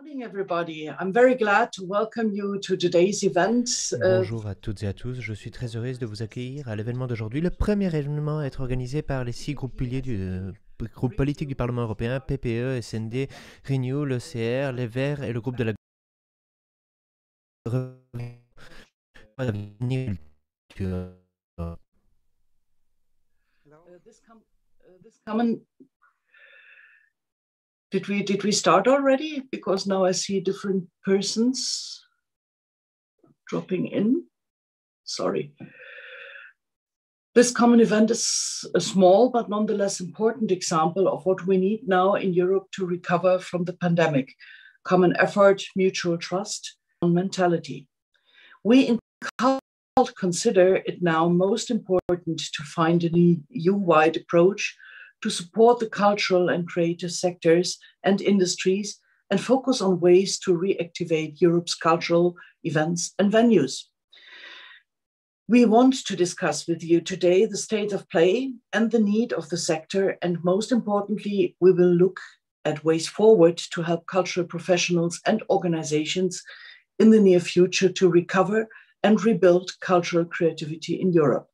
morning, everybody. I'm very glad to welcome you to today's event. Uh, Bonjour à toutes et à tous. Je suis très heureuse de vous accueillir à l'événement d'aujourd'hui, le premier événement à être organisé par les six groupes piliers du euh, groupe politique du Parlement européen, PPE, SND, Renew, l'ECR, les Verts et le groupe de la did we did we start already? Because now i see different persons dropping in. Sorry. This common event is a small but nonetheless important example of what we need now in europe to recover from the pandemic. Common effort mutual trust and mentality. We in consider it now most important to find an EU-wide approach to support the cultural and creative sectors and industries and focus on ways to reactivate Europe's cultural events and venues. We want to discuss with you today the state of play and the need of the sector, and most importantly, we will look at ways forward to help cultural professionals and organizations in the near future to recover and rebuild cultural creativity in Europe.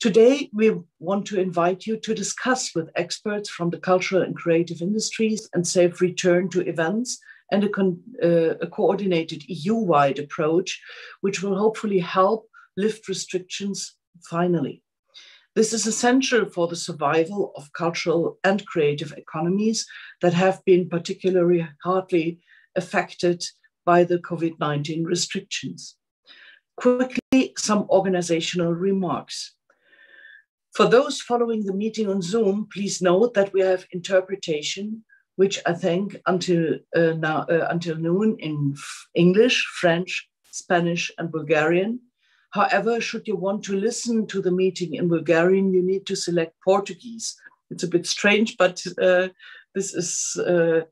Today, we want to invite you to discuss with experts from the cultural and creative industries and safe return to events and a, con- uh, a coordinated EU wide approach, which will hopefully help lift restrictions finally. This is essential for the survival of cultural and creative economies that have been particularly hardly affected by the COVID 19 restrictions. Quickly, some organizational remarks. For those following the meeting on Zoom, please note that we have interpretation, which I think until uh, now uh, until noon in English, French, Spanish, and Bulgarian. However, should you want to listen to the meeting in Bulgarian, you need to select Portuguese. It's a bit strange, but uh, this is uh,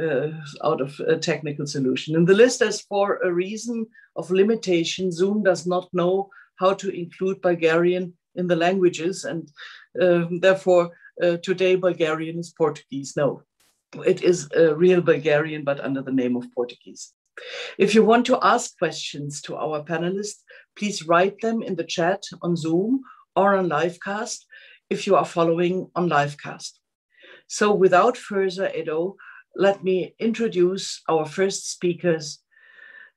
uh, out of a technical solution. And the list is for a reason of limitation. Zoom does not know how to include Bulgarian in the languages, and uh, therefore uh, today Bulgarian is Portuguese. No, it is a real Bulgarian, but under the name of Portuguese. If you want to ask questions to our panelists, please write them in the chat on Zoom or on Livecast if you are following on Livecast. So without further ado, let me introduce our first speakers.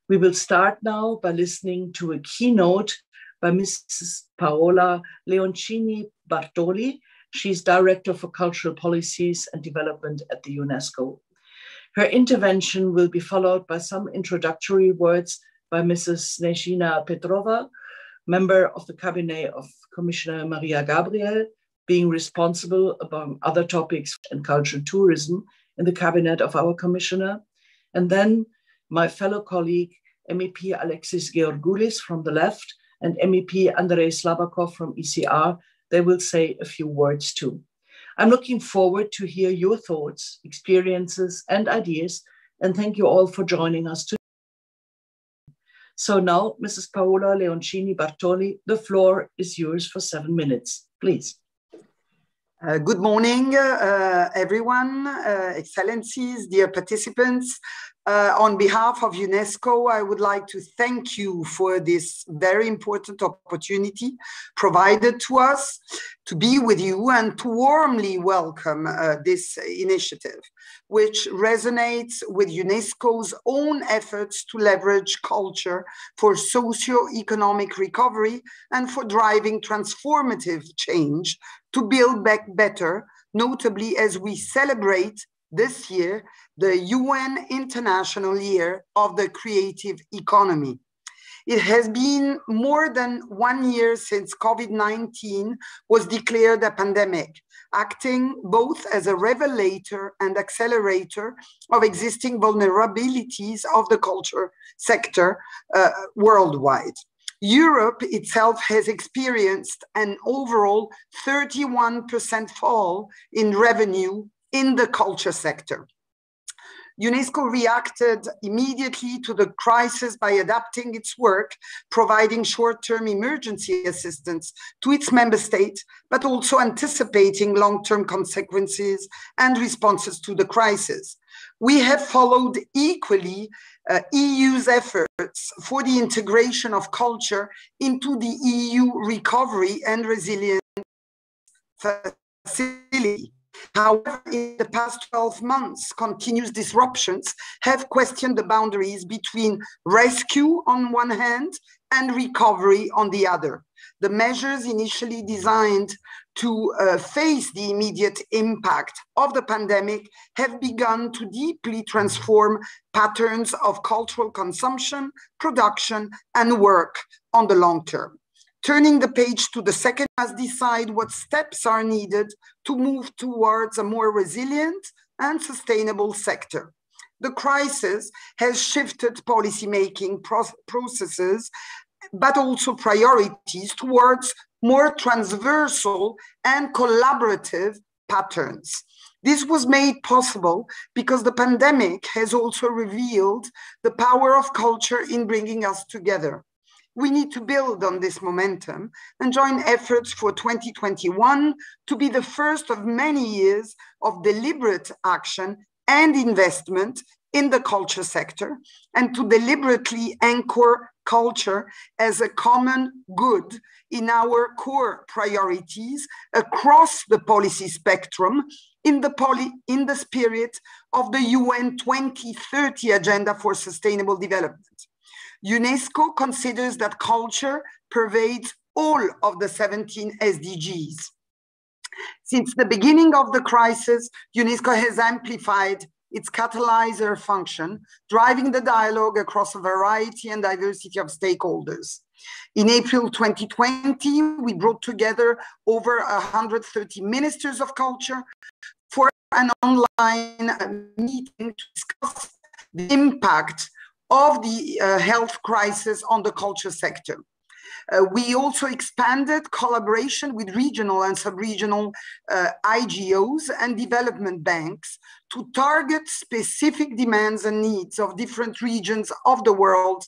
We will start now by listening to a keynote by Mrs. Paola Leoncini Bartoli. She's Director for Cultural Policies and Development at the UNESCO. Her intervention will be followed by some introductory words by Mrs. Snezhina Petrova, member of the cabinet of Commissioner Maria Gabriel, being responsible, among other topics, and cultural tourism in the cabinet of our commissioner. And then my fellow colleague, MEP Alexis Georgoulis from the left and MEP Andrei Slabakov from ECR, they will say a few words too. I'm looking forward to hear your thoughts, experiences, and ideas, and thank you all for joining us today. So now, Mrs. Paola Leoncini Bartoli, the floor is yours for seven minutes, please. Uh, good morning, uh, everyone, uh, excellencies, dear participants. Uh, on behalf of UNESCO, I would like to thank you for this very important opportunity provided to us to be with you and to warmly welcome uh, this initiative, which resonates with UNESCO's own efforts to leverage culture for socio-economic recovery and for driving transformative change to build back better, notably as we celebrate this year the UN International Year of the Creative Economy. It has been more than one year since COVID 19 was declared a pandemic, acting both as a revelator and accelerator of existing vulnerabilities of the culture sector uh, worldwide. Europe itself has experienced an overall 31% fall in revenue in the culture sector. UNESCO reacted immediately to the crisis by adapting its work, providing short term emergency assistance to its member states, but also anticipating long term consequences and responses to the crisis. we have followed equally uh, EU's efforts for the integration of culture into the EU recovery and resilience facility. However, in the past 12 months, continuous disruptions have questioned the boundaries between rescue on one hand and recovery on the other. The measures initially designed to uh, face the immediate impact of the pandemic have begun to deeply transform patterns of cultural consumption, production, and work on the long term. Turning the page to the second must decide what steps are needed to move towards a more resilient and sustainable sector. The crisis has shifted policymaking processes, but also priorities towards more transversal and collaborative patterns. This was made possible because the pandemic has also revealed the power of culture in bringing us together we need to build on this momentum and join efforts for 2021 to be the first of many years of deliberate action and investment in the culture sector and to deliberately anchor culture as a common good in our core priorities across the policy spectrum in the, poly, in the spirit of the UN 2030 Agenda for Sustainable Development. UNESCO considers that culture pervades all of the 17 SDGs. Since the beginning of the crisis, UNESCO has amplified its catalyzer function, driving the dialogue across a variety and diversity of stakeholders. In April 2020, we brought together over 130 ministers of culture for an online meeting to discuss the impact of the uh, health crisis on the culture sector. Uh, we also expanded collaboration with regional and sub-regional uh, IGOs and development banks to target specific demands and needs of different regions of the world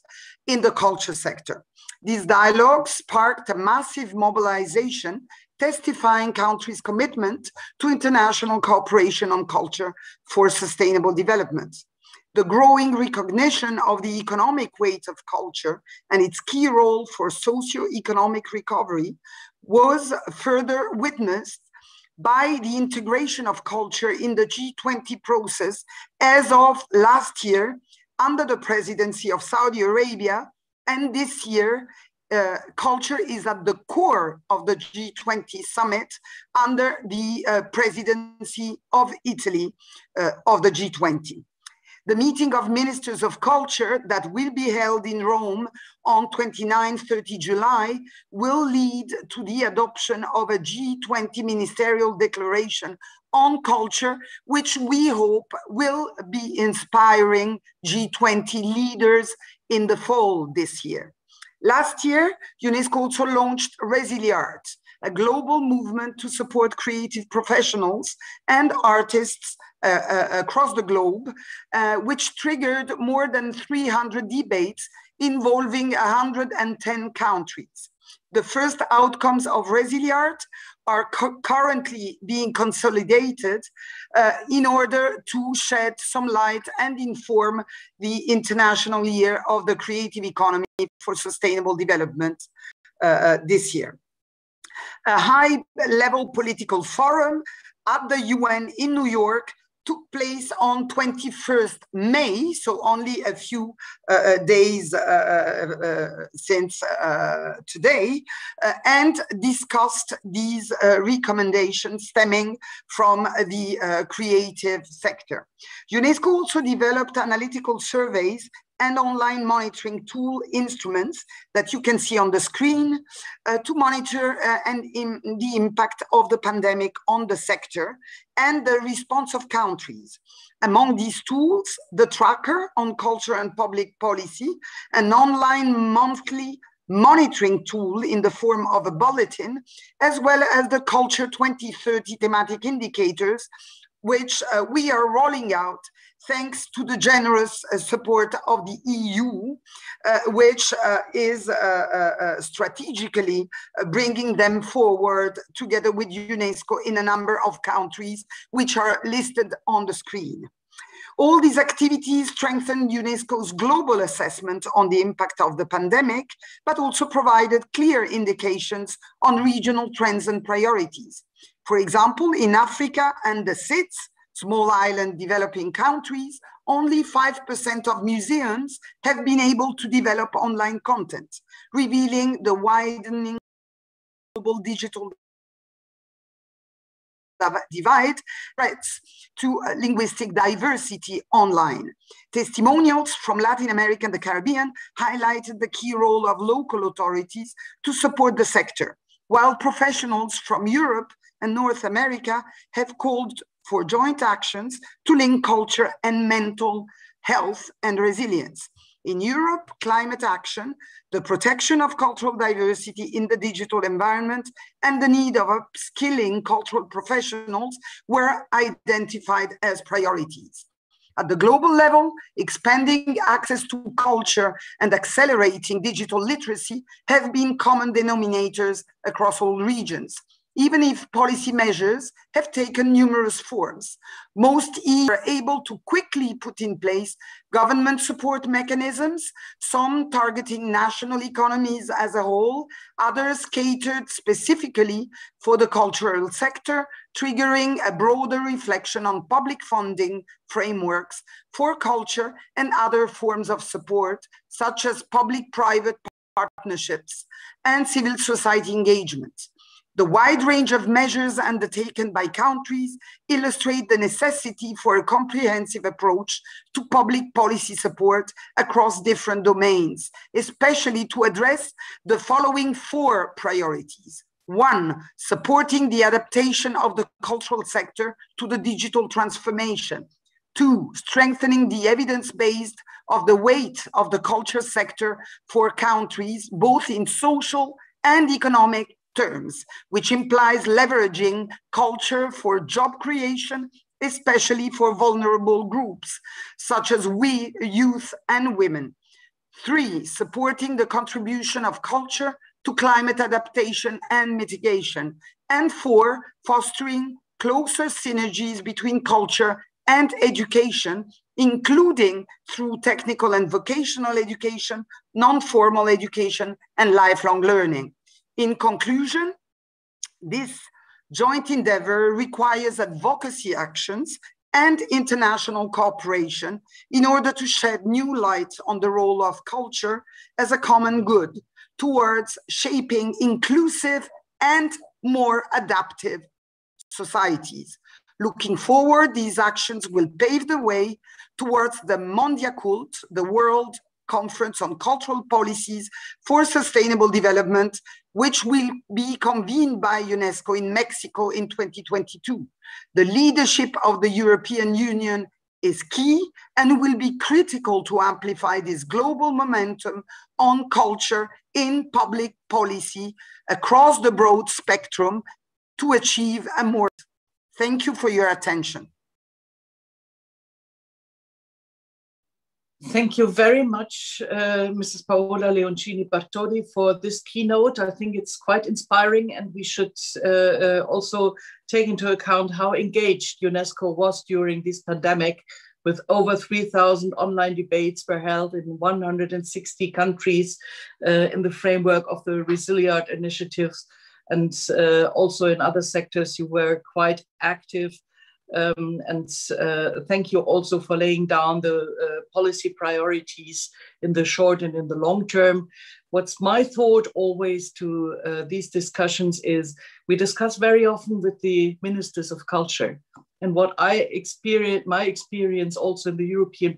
in the culture sector. These dialogues sparked a massive mobilization testifying countries' commitment to international cooperation on culture for sustainable development the growing recognition of the economic weight of culture and its key role for socio-economic recovery was further witnessed by the integration of culture in the G20 process as of last year under the presidency of Saudi Arabia. And this year, uh, culture is at the core of the G20 summit under the uh, presidency of Italy uh, of the G20 the meeting of ministers of culture that will be held in Rome on 29, 30 July will lead to the adoption of a G20 ministerial declaration on culture, which we hope will be inspiring G20 leaders in the fall this year. Last year, UNESCO also launched Resiliart, a global movement to support creative professionals and artists uh, uh, across the globe, uh, which triggered more than 300 debates involving 110 countries. The first outcomes of Resiliart are currently being consolidated uh, in order to shed some light and inform the International Year of the Creative Economy for Sustainable Development uh, this year. A high level political forum at the UN in New York took place on 21st May, so only a few uh, uh days uh, uh, uh since uh, today, and discussed these recommendations stemming from the creative sector. UNESCO also developed analytical surveys and online monitoring tool instruments that you can see on the screen uh, to monitor uh, and the impact of the pandemic on the sector and the response of countries. Among these tools, the tracker on culture and public policy, an online monthly monitoring tool in the form of a bulletin, as well as the Culture 2030 thematic indicators, which uh, we are rolling out thanks to the generous uh, support of the EU, uh, which uh, is uh, uh, strategically bringing them forward together with UNESCO in a number of countries which are listed on the screen. All these activities strengthened UNESCO's global assessment on the impact of the pandemic, but also provided clear indications on regional trends and priorities. For example, in Africa and the SIDS, small island developing countries, only 5% of museums have been able to develop online content, revealing the widening global digital divide threats to uh, linguistic diversity online. Testimonials from Latin America and the Caribbean highlighted the key role of local authorities to support the sector, while professionals from Europe and North America have called for joint actions to link culture and mental health and resilience. In Europe, climate action, the protection of cultural diversity in the digital environment, and the need of upskilling cultural professionals were identified as priorities. At the global level, expanding access to culture and accelerating digital literacy have been common denominators across all regions even if policy measures have taken numerous forms. Most EU are able to quickly put in place government support mechanisms, some targeting national economies as a whole, others catered specifically for the cultural sector, triggering a broader reflection on public funding frameworks for culture and other forms of support, such as public-private partnerships and civil society engagement. The wide range of measures undertaken by countries illustrate the necessity for a comprehensive approach to public policy support across different domains, especially to address the following four priorities. One, supporting the adaptation of the cultural sector to the digital transformation. Two, strengthening the evidence based of the weight of the culture sector for countries, both in social and economic terms, which implies leveraging culture for job creation, especially for vulnerable groups, such as we, youth and women. Three, supporting the contribution of culture to climate adaptation and mitigation. And four, fostering closer synergies between culture and education, including through technical and vocational education, non-formal education, and lifelong learning. In conclusion, this joint endeavor requires advocacy actions and international cooperation in order to shed new light on the role of culture as a common good towards shaping inclusive and more adaptive societies. Looking forward, these actions will pave the way towards the Mondiacult, the World Conference on Cultural Policies for Sustainable Development, which will be convened by UNESCO in Mexico in 2022. The leadership of the European Union is key and will be critical to amplify this global momentum on culture in public policy across the broad spectrum to achieve a more. Thank you for your attention. Thank you very much, uh, Mrs. Paola Leoncini Bartoli, for this keynote. I think it's quite inspiring, and we should uh, uh, also take into account how engaged UNESCO was during this pandemic, with over 3,000 online debates were held in 160 countries uh, in the framework of the Resiliart initiatives. And uh, also in other sectors, you were quite active um, and uh, thank you also for laying down the uh, policy priorities in the short and in the long term. What's my thought always to uh, these discussions is we discuss very often with the ministers of culture. And what I experience, my experience also in the European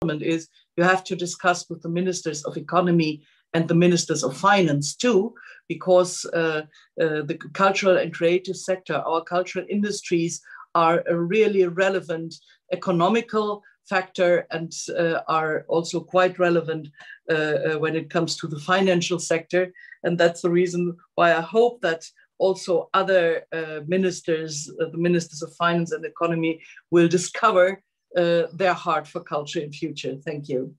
Parliament is you have to discuss with the ministers of economy and the ministers of finance too, because uh, uh, the cultural and creative sector, our cultural industries are a really relevant economical factor and uh, are also quite relevant uh, uh, when it comes to the financial sector. And that's the reason why I hope that also other uh, ministers, uh, the ministers of finance and economy, will discover uh, their heart for culture in future. Thank you.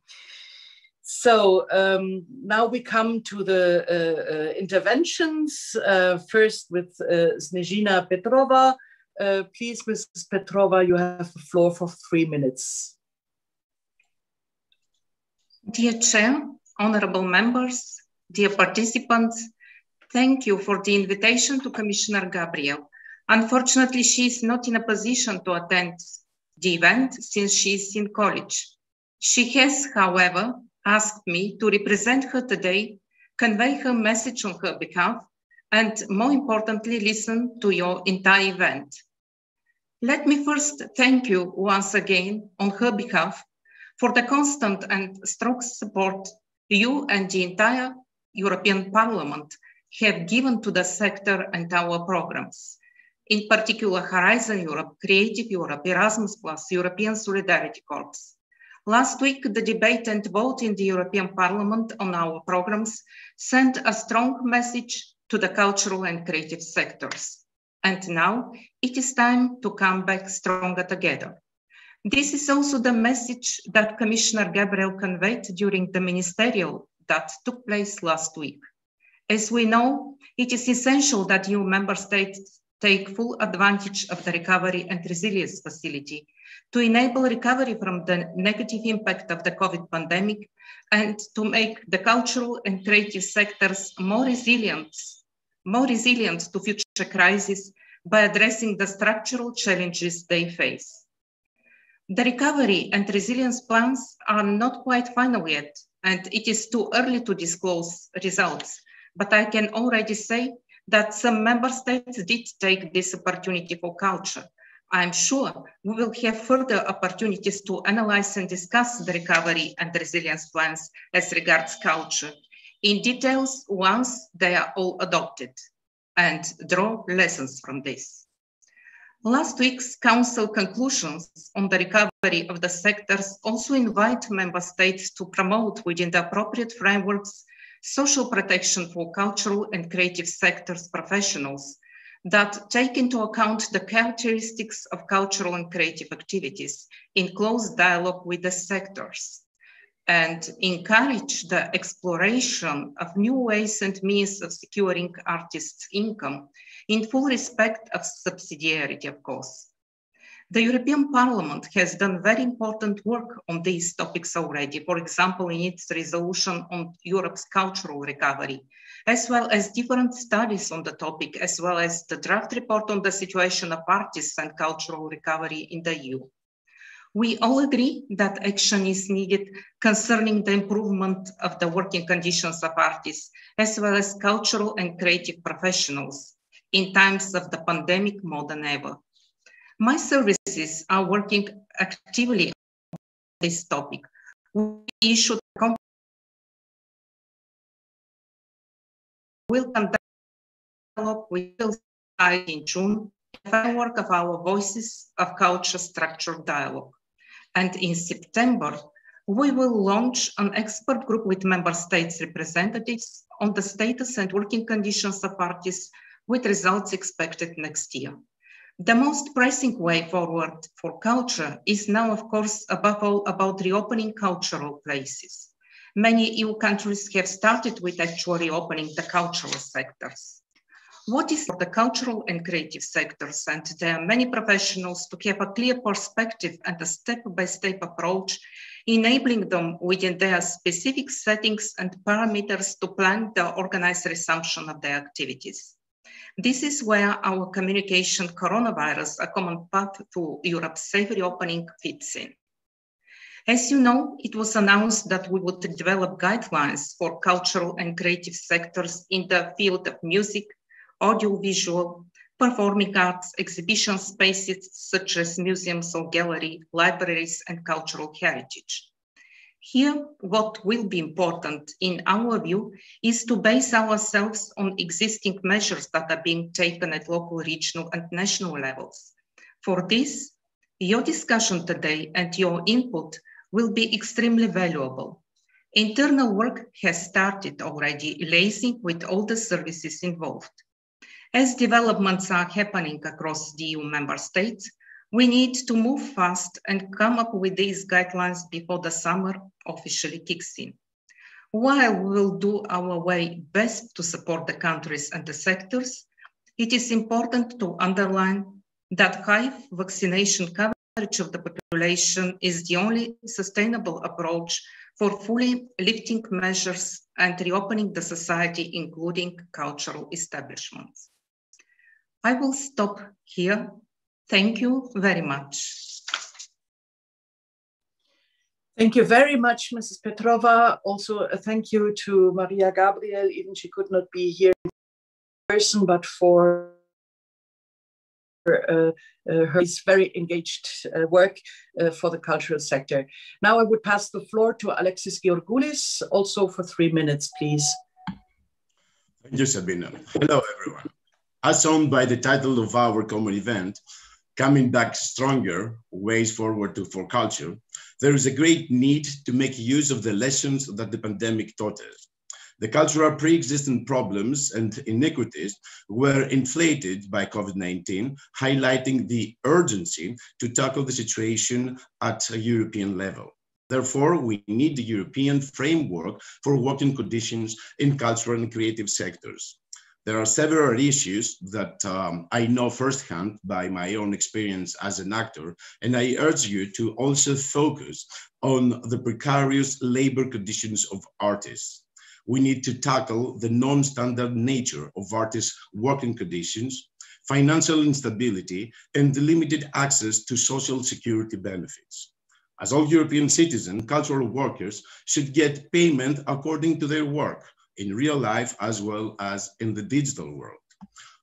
So um, now we come to the interventions, first with Snezhina Petrova, Uh, please, Mrs. Petrova, you have the floor for three minutes. Dear Chair, honorable members, dear participants, thank you for the invitation to Commissioner Gabriel. Unfortunately, she is not in a position to attend the event since she is in college. She has, however, asked me to represent her today, convey her message on her behalf, and more importantly, listen to your entire event. Let me first thank you once again on her behalf for the constant and strong support you and the entire European Parliament have given to the sector and our programs. In particular, Horizon Europe, Creative Europe, Erasmus+, European Solidarity Corps. Last week, the debate and vote in the European Parliament on our programs sent a strong message to the cultural and creative sectors. And now it is time to come back stronger together. This is also the message that Commissioner Gabriel conveyed during the ministerial that took place last week. As we know, it is essential that EU member states take full advantage of the recovery and resilience facility to enable recovery from the negative impact of the COVID pandemic and to make the cultural and creative sectors more resilient, more resilient to future crises by addressing the structural challenges they face. The recovery and resilience plans are not quite final yet, and it is too early to disclose results. But I can already say that some member states did take this opportunity for culture. I'm sure we will have further opportunities to analyze and discuss the recovery and resilience plans as regards culture in details once they are all adopted and draw lessons from this. Last week's Council conclusions on the recovery of the sectors also invite Member States to promote within the appropriate frameworks social protection for cultural and creative sectors professionals that take into account the characteristics of cultural and creative activities in close dialogue with the sectors and encourage the exploration of new ways and means of securing artists' income in full respect of subsidiarity, of course. The European Parliament has done very important work on these topics already, for example, in its resolution on Europe's cultural recovery, as well as different studies on the topic, as well as the draft report on the situation of artists and cultural recovery in the EU. We all agree that action is needed concerning the improvement of the working conditions of artists, as well as cultural and creative professionals in times of the pandemic more than ever. My services are working actively on this topic. We issued will conduct dialogue with in June the framework of our Voices of Culture structured dialogue. And in September, we will launch an expert group with member states representatives on the status and working conditions of artists with results expected next year. The most pressing way forward for culture is now, of course, above all about reopening cultural places. Many EU countries have started with actually reopening the cultural sectors. What is for the cultural and creative sectors? And there are many professionals to have a clear perspective and a step-by-step -step approach, enabling them within their specific settings and parameters to plan the organized resumption of their activities. This is where our communication coronavirus, a common path to Europe's safe reopening fits in. As you know, it was announced that we would develop guidelines for cultural and creative sectors in the field of music, audiovisual, performing arts, exhibition spaces such as museums or gallery, libraries, and cultural heritage. Here, what will be important in our view is to base ourselves on existing measures that are being taken at local, regional, and national levels. For this, your discussion today and your input will be extremely valuable. Internal work has started already, liaising with all the services involved. As developments are happening across the EU member states, we need to move fast and come up with these guidelines before the summer officially kicks in. While we will do our way best to support the countries and the sectors, it is important to underline that high vaccination coverage of the population is the only sustainable approach for fully lifting measures and reopening the society, including cultural establishments. I will stop here. Thank you very much. Thank you very much, Mrs. Petrova. Also, a thank you to Maria Gabriel, even she could not be here in person, but for uh, uh, her very engaged uh, work uh, for the cultural sector. Now I would pass the floor to Alexis Georgoulis, also for three minutes, please. Thank you, Sabina. Hello, everyone. As shown by the title of our common event, Coming Back Stronger, Ways Forward to, for Culture, there is a great need to make use of the lessons that the pandemic taught us. The cultural pre-existing problems and inequities were inflated by COVID-19, highlighting the urgency to tackle the situation at a European level. Therefore, we need the European framework for working conditions in cultural and creative sectors. There are several issues that um, I know firsthand by my own experience as an actor, and I urge you to also focus on the precarious labor conditions of artists. We need to tackle the non-standard nature of artists' working conditions, financial instability, and limited access to social security benefits. As all European citizens, cultural workers should get payment according to their work in real life as well as in the digital world.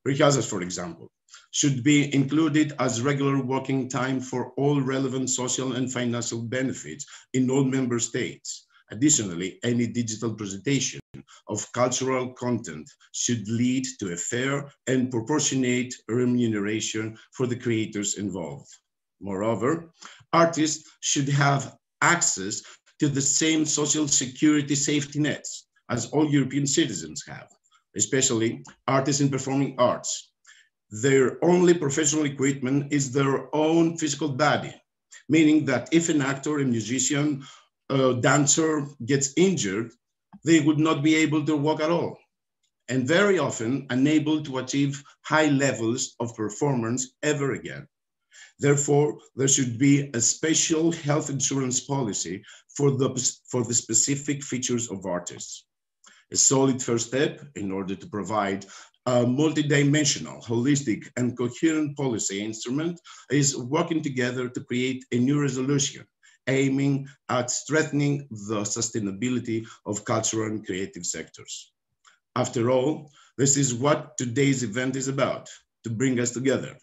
Rehearsals, for example, should be included as regular working time for all relevant social and financial benefits in all member states. Additionally, any digital presentation of cultural content should lead to a fair and proportionate remuneration for the creators involved. Moreover, artists should have access to the same social security safety nets as all European citizens have, especially artists in performing arts. Their only professional equipment is their own physical body, meaning that if an actor, a musician, a dancer gets injured, they would not be able to walk at all, and very often unable to achieve high levels of performance ever again. Therefore, there should be a special health insurance policy for the, for the specific features of artists a solid first step in order to provide a multidimensional, holistic, and coherent policy instrument is working together to create a new resolution aiming at strengthening the sustainability of cultural and creative sectors. After all, this is what today's event is about, to bring us together.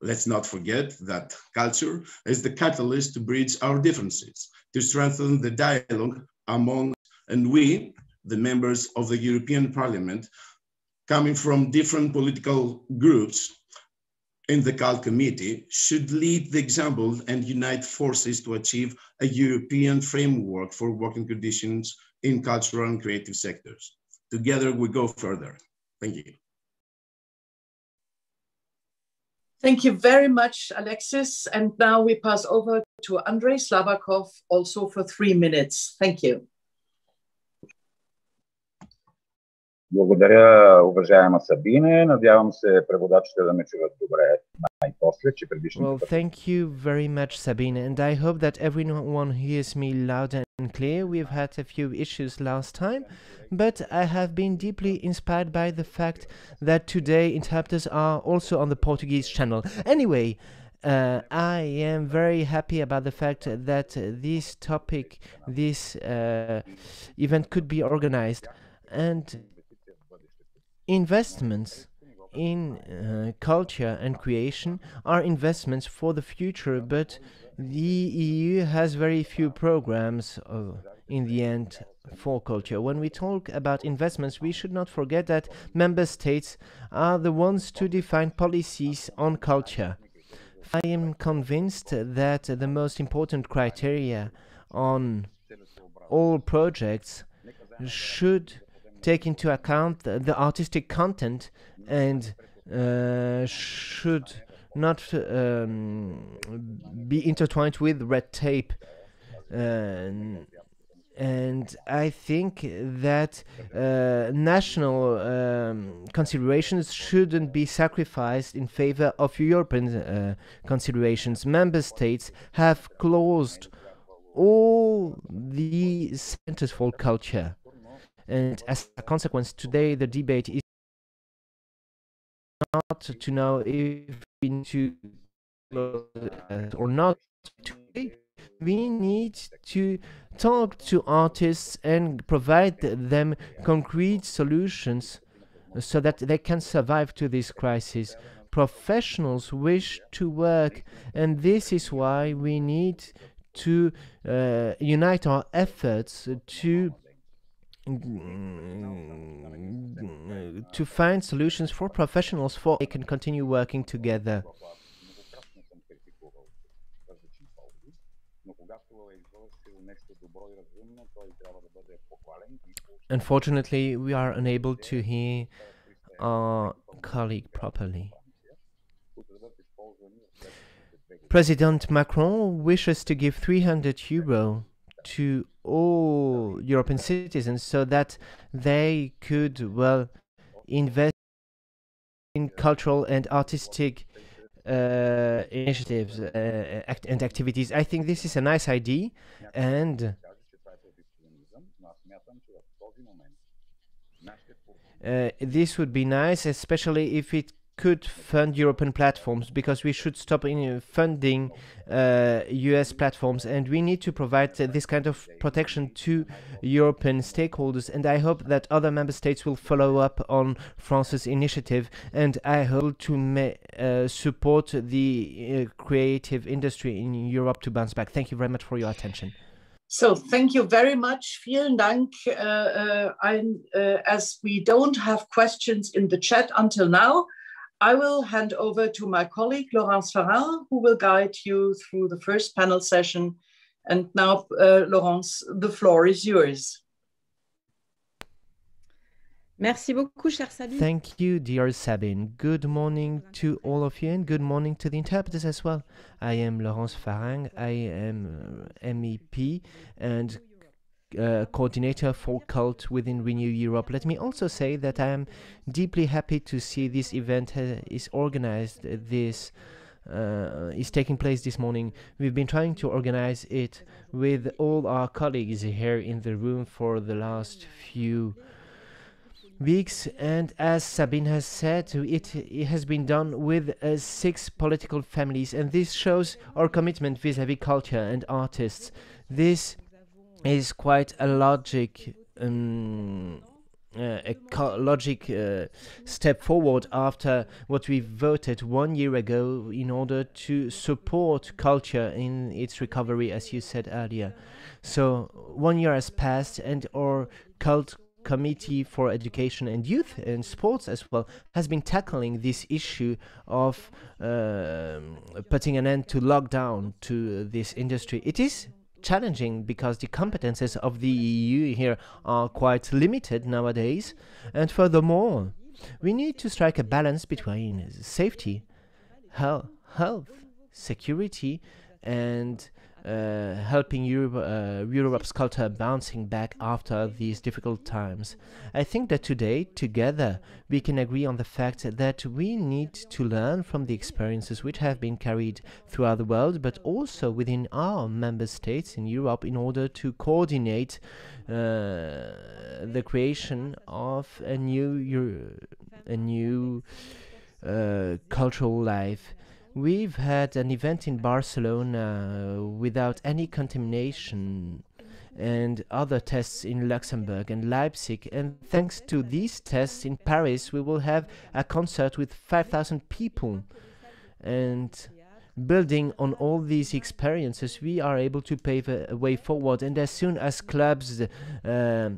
Let's not forget that culture is the catalyst to bridge our differences, to strengthen the dialogue among, and we, the members of the European Parliament coming from different political groups in the CULT committee should lead the example and unite forces to achieve a European framework for working conditions in cultural and creative sectors. Together we go further. Thank you. Thank you very much, Alexis. And now we pass over to Andrei Slabakov, also for three minutes. Thank you. Благодаря, уважаема Сабине. Надявам се преводачите да ме чуват добре най-после, че Well, thank you very much, Sabine, and I hope that everyone hears me loud and clear. We've had a few issues last time, but I have been deeply inspired by the fact that today interpreters are also on the Portuguese channel. Anyway, uh, I am very happy about the fact that this topic, this uh, event could be organized. And Investments in uh, culture and creation are investments for the future, but the EU has very few programs uh, in the end for culture. When we talk about investments, we should not forget that member states are the ones to define policies on culture. I am convinced that the most important criteria on all projects should take into account the, the artistic content and uh, should not um, be intertwined with red tape. Uh, and I think that uh, national um, considerations shouldn't be sacrificed in favor of European uh, considerations. Member states have closed all the centers for culture, and as a consequence, today the debate is not to know if we need to close or not. Today, we need to talk to artists and provide them concrete solutions so that they can survive to this crisis. Professionals wish to work, and this is why we need to uh, unite our efforts to to find solutions for professionals for they can continue working together. Unfortunately, we are unable to hear our colleague properly. President Macron wishes to give 300 euro to all European citizens so that they could, well, invest in cultural and artistic uh, initiatives uh, act and activities. I think this is a nice idea and uh, this would be nice, especially if it could fund European platforms because we should stop in funding uh, US platforms and we need to provide uh, this kind of protection to European stakeholders and I hope that other member states will follow up on France's initiative and I hope to uh, support the uh, creative industry in Europe to bounce back. Thank you very much for your attention. So thank you very much. Vielen Dank. Uh, uh, as we don't have questions in the chat until now, I will hand over to my colleague, Laurence Farreng, who will guide you through the first panel session. And now, uh, Laurence, the floor is yours. Merci beaucoup, cher Sabine. Thank you, dear Sabine. Good morning to all of you and good morning to the interpreters as well. I am Laurence Farreng. I am uh, MEP and uh, coordinator for cult within Renew Europe. Let me also say that I am deeply happy to see this event is organized. This uh, is taking place this morning. We've been trying to organize it with all our colleagues here in the room for the last few weeks and as Sabine has said it, it has been done with uh, six political families and this shows our commitment vis-à-vis -vis culture and artists this is quite a logic um, uh, a logic uh, step forward after what we voted one year ago in order to support culture in its recovery, as you said earlier. So one year has passed, and our cult committee for education and youth and sports as well has been tackling this issue of uh, putting an end to lockdown to this industry. It is challenging because the competences of the EU here are quite limited nowadays. And furthermore, we need to strike a balance between safety, health, security, and uh, helping Europe, uh, Europe's culture bouncing back after these difficult times. I think that today, together, we can agree on the fact that we need to learn from the experiences which have been carried throughout the world, but also within our member states in Europe in order to coordinate uh, the creation of a new, a new uh, cultural life. We've had an event in Barcelona without any contamination and other tests in Luxembourg and Leipzig. And thanks to these tests in Paris, we will have a concert with 5,000 people. And building on all these experiences, we are able to pave a, a way forward. And as soon as clubs, uh,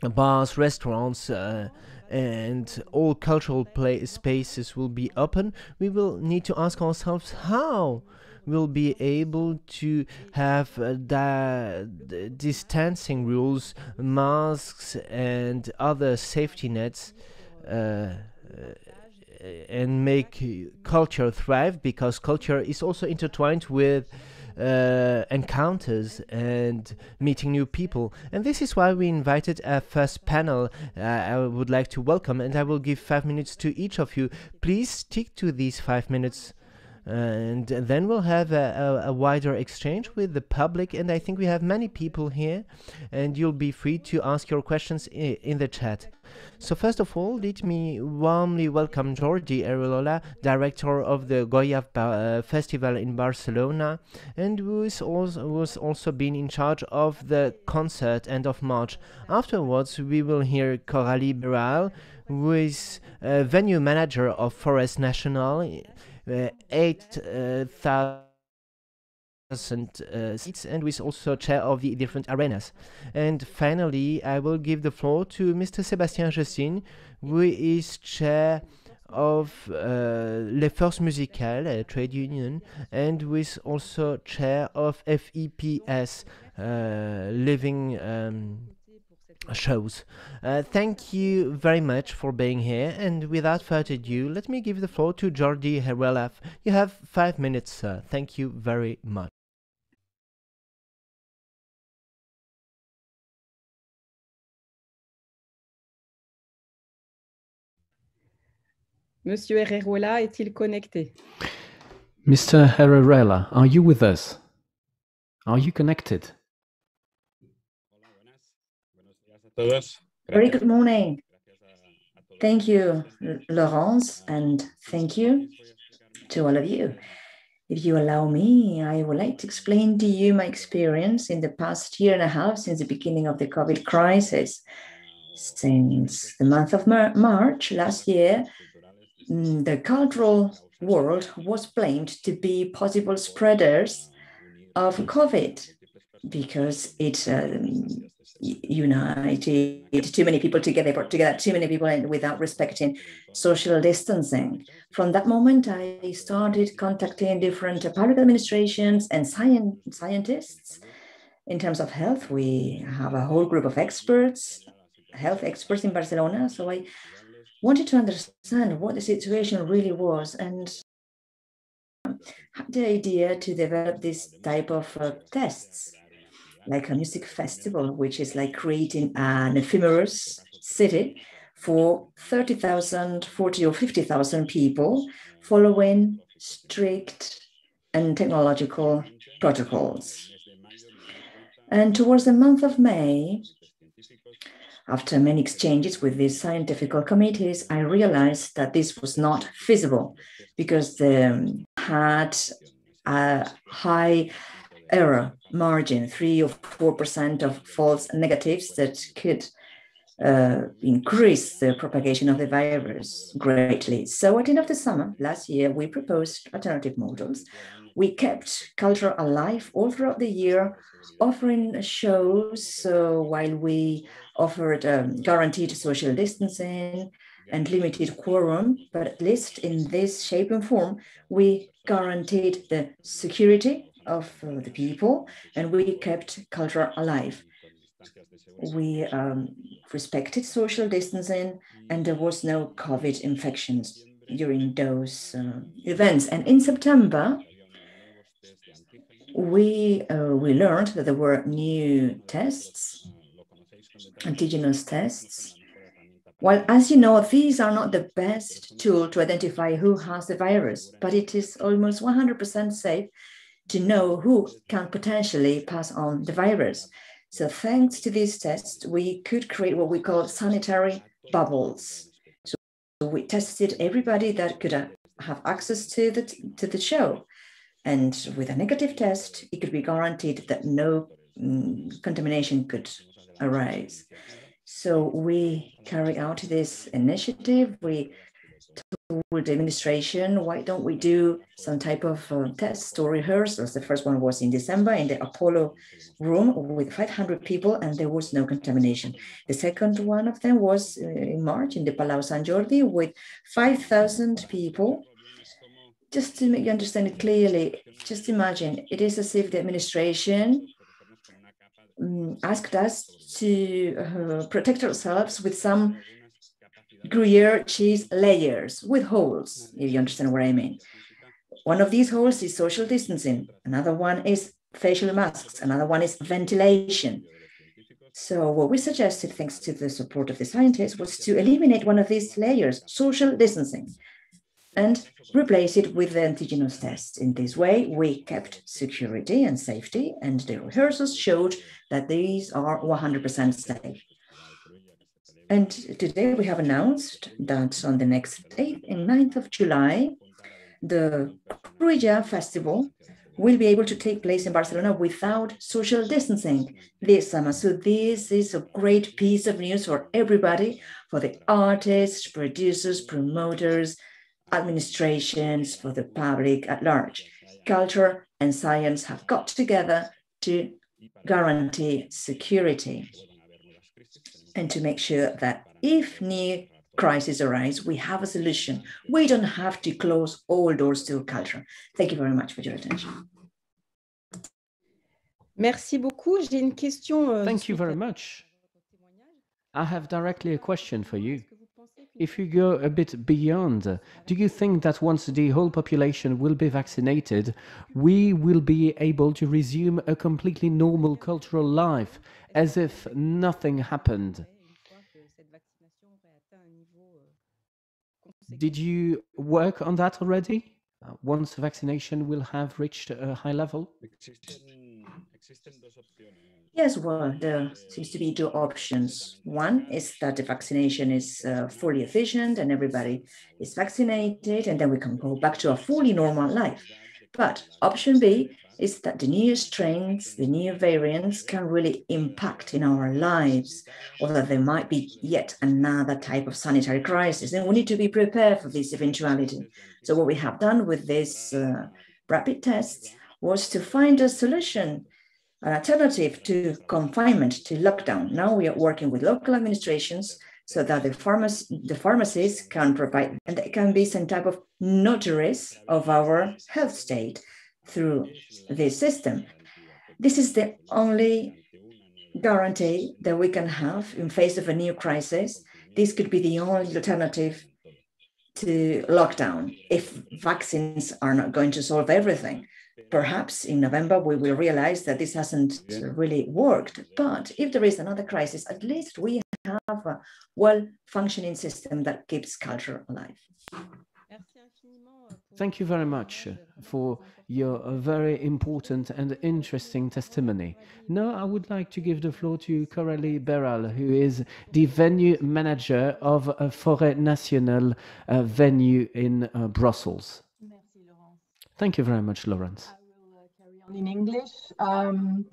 bars, restaurants, uh, and all cultural play spaces will be open, we will need to ask ourselves how we'll be able to have uh, distancing rules, masks, and other safety nets. Uh, and make culture thrive because culture is also intertwined with uh, encounters and meeting new people. And this is why we invited a first panel uh, I would like to welcome, and I will give five minutes to each of you. Please stick to these five minutes and then we'll have a, a, a, wider exchange with the public and i think we have many people here and you'll be free to ask your questions in the chat so first of all let me warmly welcome jordi Arriola director of the goya uh, festival in barcelona and who is also, who's also been in charge of the concert end of march. Afterwards we will hear coralie Beral, who is a venue manager of forest national uh, 8,000 uh, seats and with also chair of the different arenas. And finally, I will give the floor to Mr. Sébastien Justin, who is chair of uh, Les Forces Musicales, a trade union, and with also chair of FEPS, uh, Living um, shows. Uh, thank you very much for being here, and without further ado, let me give the floor to Jordi Arriola. You have five minutes, sir. Thank you very much. Monsieur Arriola est-il connecté? Mr. Arriola, are you with us? Are you connected? Very good morning. Thank you, Laurence, and thank you to all of you. If you allow me, I would like to explain to you my experience in the past year and a half since the beginning of the COVID crisis. Since the month of Mar March last year, the cultural world was blamed to be possible spreaders of COVID because it um, united too many people together, brought together too many people without respecting social distancing. From that moment, I started contacting different public administrations and science, scientists. In terms of health, we have a whole group of experts, health experts in Barcelona. So I wanted to understand what the situation really was and had the idea to develop this type of uh, tests like a music festival, which is like creating an ephemeris city for 30,000, 40 or 50,000 people following strict and technological protocols. And towards the month of May, after many exchanges with these scientific committees, I realized that this was not feasible because they had a high error margin, three or four percent of false negatives that could uh, increase the propagation of the virus greatly. So at the end of the summer last year, we proposed alternative models. We kept culture alive all throughout the year, offering shows so while we offered um, guaranteed social distancing and limited quorum, but at least in this shape and form, we guaranteed the security of uh, the people, and we kept culture alive. We um, respected social distancing, and there was no COVID infections during those uh, events. And in September, we uh, we learned that there were new tests, antigenous tests. Well, as you know, these are not the best tool to identify who has the virus, but it is almost 100% safe to know who can potentially pass on the virus. So thanks to these tests, we could create what we call sanitary bubbles. So we tested everybody that could uh, have access to the, to the show. And with a negative test, it could be guaranteed that no um, contamination could arise. So we carry out this initiative. We with the administration, why don't we do some type of uh, test or rehearsals? The first one was in December in the Apollo room with 500 people and there was no contamination. The second one of them was uh, in March in the Palau Sant Jordi with 5,000 people. Just to make you understand it clearly, just imagine, it is as if the administration um, asked us to uh, protect ourselves with some Gruyere cheese layers with holes, if you understand what I mean. one of these holes is social distancing. Another one is facial masks. Another one is ventilation. So what we suggested, thanks to the support of the scientists, was to eliminate one of these layers, social distancing, and replace it with the antigenous tests. In this way, we kept security and safety, and the rehearsals showed that these are 100% safe. And today we have announced that on the next 8th and 9th of July, the Cruïlla Festival will be able to take place in Barcelona without social distancing this summer. So this is a great piece of news for everybody, for the artists, producers, promoters, administrations, for the public at large. Culture and science have got together to guarantee security and to make sure that if new crises arise, we have a solution. We don't have to close all doors to culture. Thank you very much for your attention. Merci beaucoup. J'ai une question. Euh, Thank you very much. I have directly a question for you. If you go a bit beyond, do you think that once the whole population will be vaccinated, we will be able to resume a completely normal cultural life as if nothing happened? Did you work on that already? Uh, once vaccination will have reached a high level? Yes, well, there seems to be two options. One is that the vaccination is uh, fully efficient and everybody is vaccinated, and then we can go back to a fully normal life. But option B is that the new strains, the new variants can really impact in our lives, or that there might be yet another type of sanitary crisis. And we need to be prepared for this eventuality. So what we have done with this uh, rapid tests was to find a solution, an alternative to confinement, to lockdown. Now we are working with local administrations so that the, pharmac- the pharmacies can provide, and they can be some type of notaries of our health state through this system. This is the only guarantee that we can have in face of a new crisis. This could be the only alternative to lockdown if vaccines are not going to solve everything. Perhaps in November we will realize that this hasn't really worked. But if there is another crisis, at least we have a well functioning system that keeps culture alive. Thank you very much for your very important and interesting testimony. Now, I would like to give the floor to Coralie Beral, who is the venue manager of a Forêt Nationale uh, venue in uh, Brussels. Thank you very much, Laurence. I will uh, carry on in English. Um,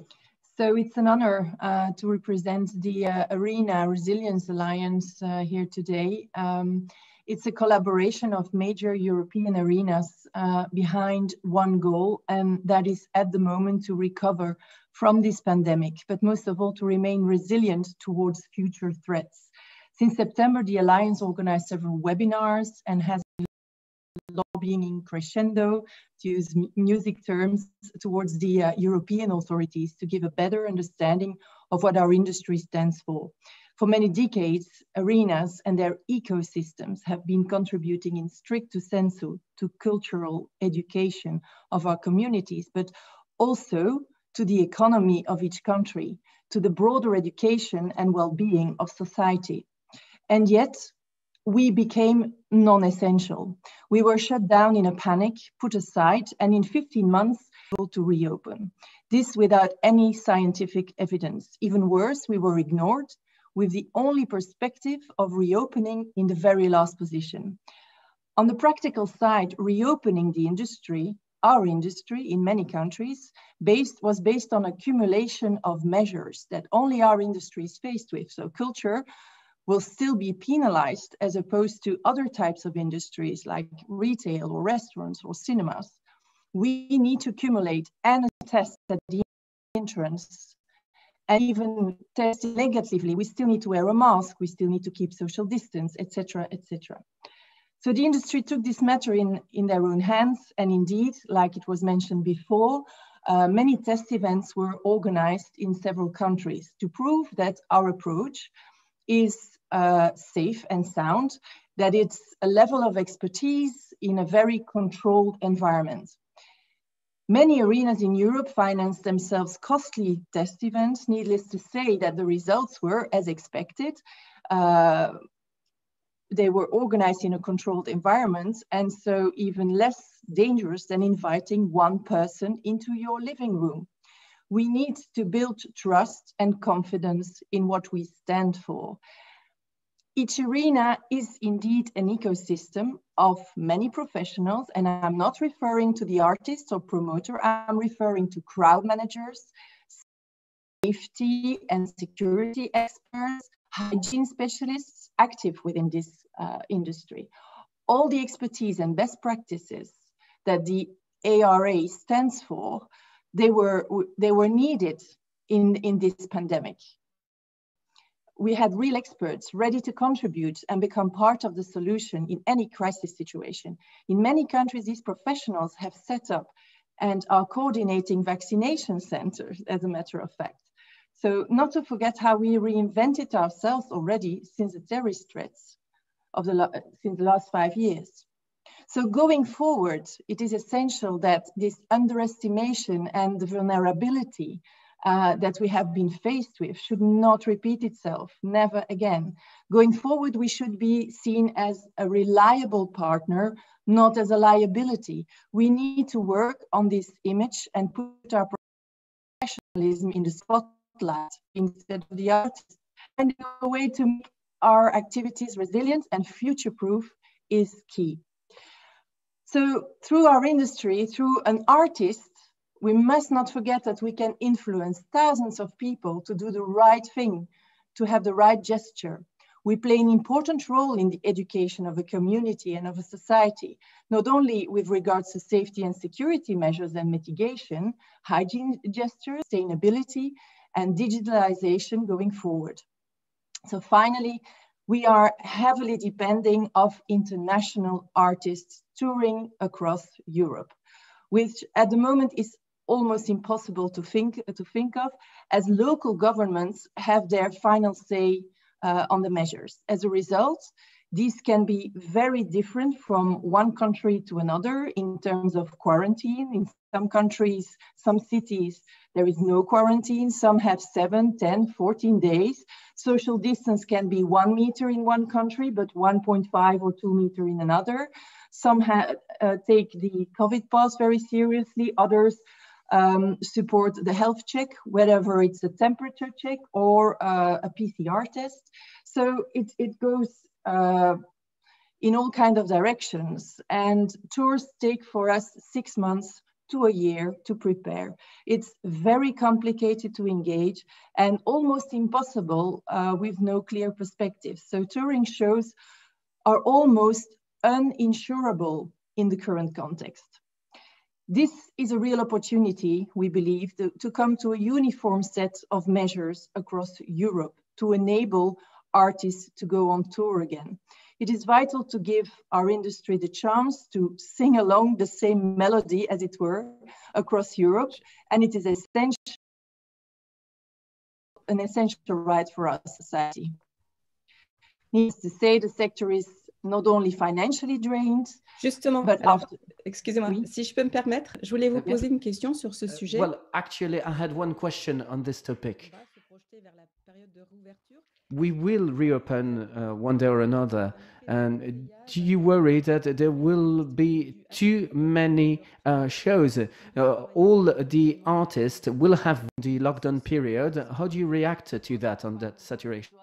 so it's an honor uh, to represent the uh, Arena Resilience Alliance uh, here today. Um, it's a collaboration of major European arenas uh, behind one goal, and that is at the moment to recover from this pandemic, but most of all to remain resilient towards future threats. Since September, the Alliance organized several webinars and has lobbying in crescendo, to use music terms, towards the uh, European authorities to give a better understanding of what our industry stands for. For many decades, arenas and their ecosystems have been contributing in stricto sensu to cultural education of our communities, but also to the economy of each country, to the broader education and well-being of society. And yet, we became non-essential. We were shut down in a panic, put aside, and in 15 months, able to reopen. This without any scientific evidence. Even worse, we were ignored with the only perspective of reopening in the very last position. On the practical side, reopening the industry, our industry in many countries, based, was based on accumulation of measures that only our industry is faced with. So culture will still be penalized as opposed to other types of industries like retail or restaurants or cinemas. We need to accumulate and test at the entrance and even test negatively, we still need to wear a mask, we still need to keep social distance, etc., etc. So the industry took this matter in, in their own hands, and indeed, like it was mentioned before, uh, many test events were organized in several countries to prove that our approach is uh, safe and sound that it's a level of expertise in a very controlled environment. Many arenas in Europe finance themselves costly test events. Needless to say that the results were as expected. Uh, they were organized in a controlled environment and so even less dangerous than inviting one person into your living room. We need to build trust and confidence in what we stand for. Each arena is indeed an ecosystem of many professionals, and I'm not referring to the artists or promoter, I'm referring to crowd managers, safety and security experts, hygiene specialists active within this uh, industry. All the expertise and best practices that the ARA stands for, they were, they were needed in, in this pandemic we had real experts ready to contribute and become part of the solution in any crisis situation. In many countries, these professionals have set up and are coordinating vaccination centers, as a matter of fact. So not to forget how we reinvented ourselves already since the terrorist threats of the, since the last five years. So going forward, it is essential that this underestimation and the vulnerability uh, that we have been faced with should not repeat itself, never again. Going forward, we should be seen as a reliable partner, not as a liability. We need to work on this image and put our professionalism in the spotlight instead of the artist. And the way to make our activities resilient and future-proof is key. So through our industry, through an artist, we must not forget that we can influence thousands of people to do the right thing, to have the right gesture. We play an important role in the education of a community and of a society, not only with regards to safety and security measures and mitigation, hygiene gestures, sustainability, and digitalization going forward. So finally, we are heavily depending of international artists touring across Europe, which at the moment is almost impossible to think, to think of, as local governments have their final say uh, on the measures. As a result, these can be very different from one country to another in terms of quarantine. In some countries, some cities, there is no quarantine. Some have seven, 10, 14 days. Social distance can be one meter in one country, but 1.5 or two meter in another. Some uh, take the COVID pass very seriously. Others um, support the health check, whether it's a temperature check or uh, a PCR test. So it, it goes uh, in all kind of directions. And tours take for us six months to a year to prepare. It's very complicated to engage and almost impossible uh, with no clear perspective. So touring shows are almost uninsurable in the current context. This is a real opportunity, we believe, to, to come to a uniform set of measures across Europe to enable artists to go on tour again. It is vital to give our industry the chance to sing along the same melody, as it were, across Europe, and it is essential, an essential right for our society. Needs to say the sector is not only financially drained, Justement, excusez-moi, oui. si je peux me permettre, je voulais vous poser une question sur ce euh, sujet. well, actually, I had one question on this topic. We will reopen uh, one day or another. And do you worry that there will be too many uh, shows? Uh, all the artists will have the lockdown period. How do you react to that on that saturation?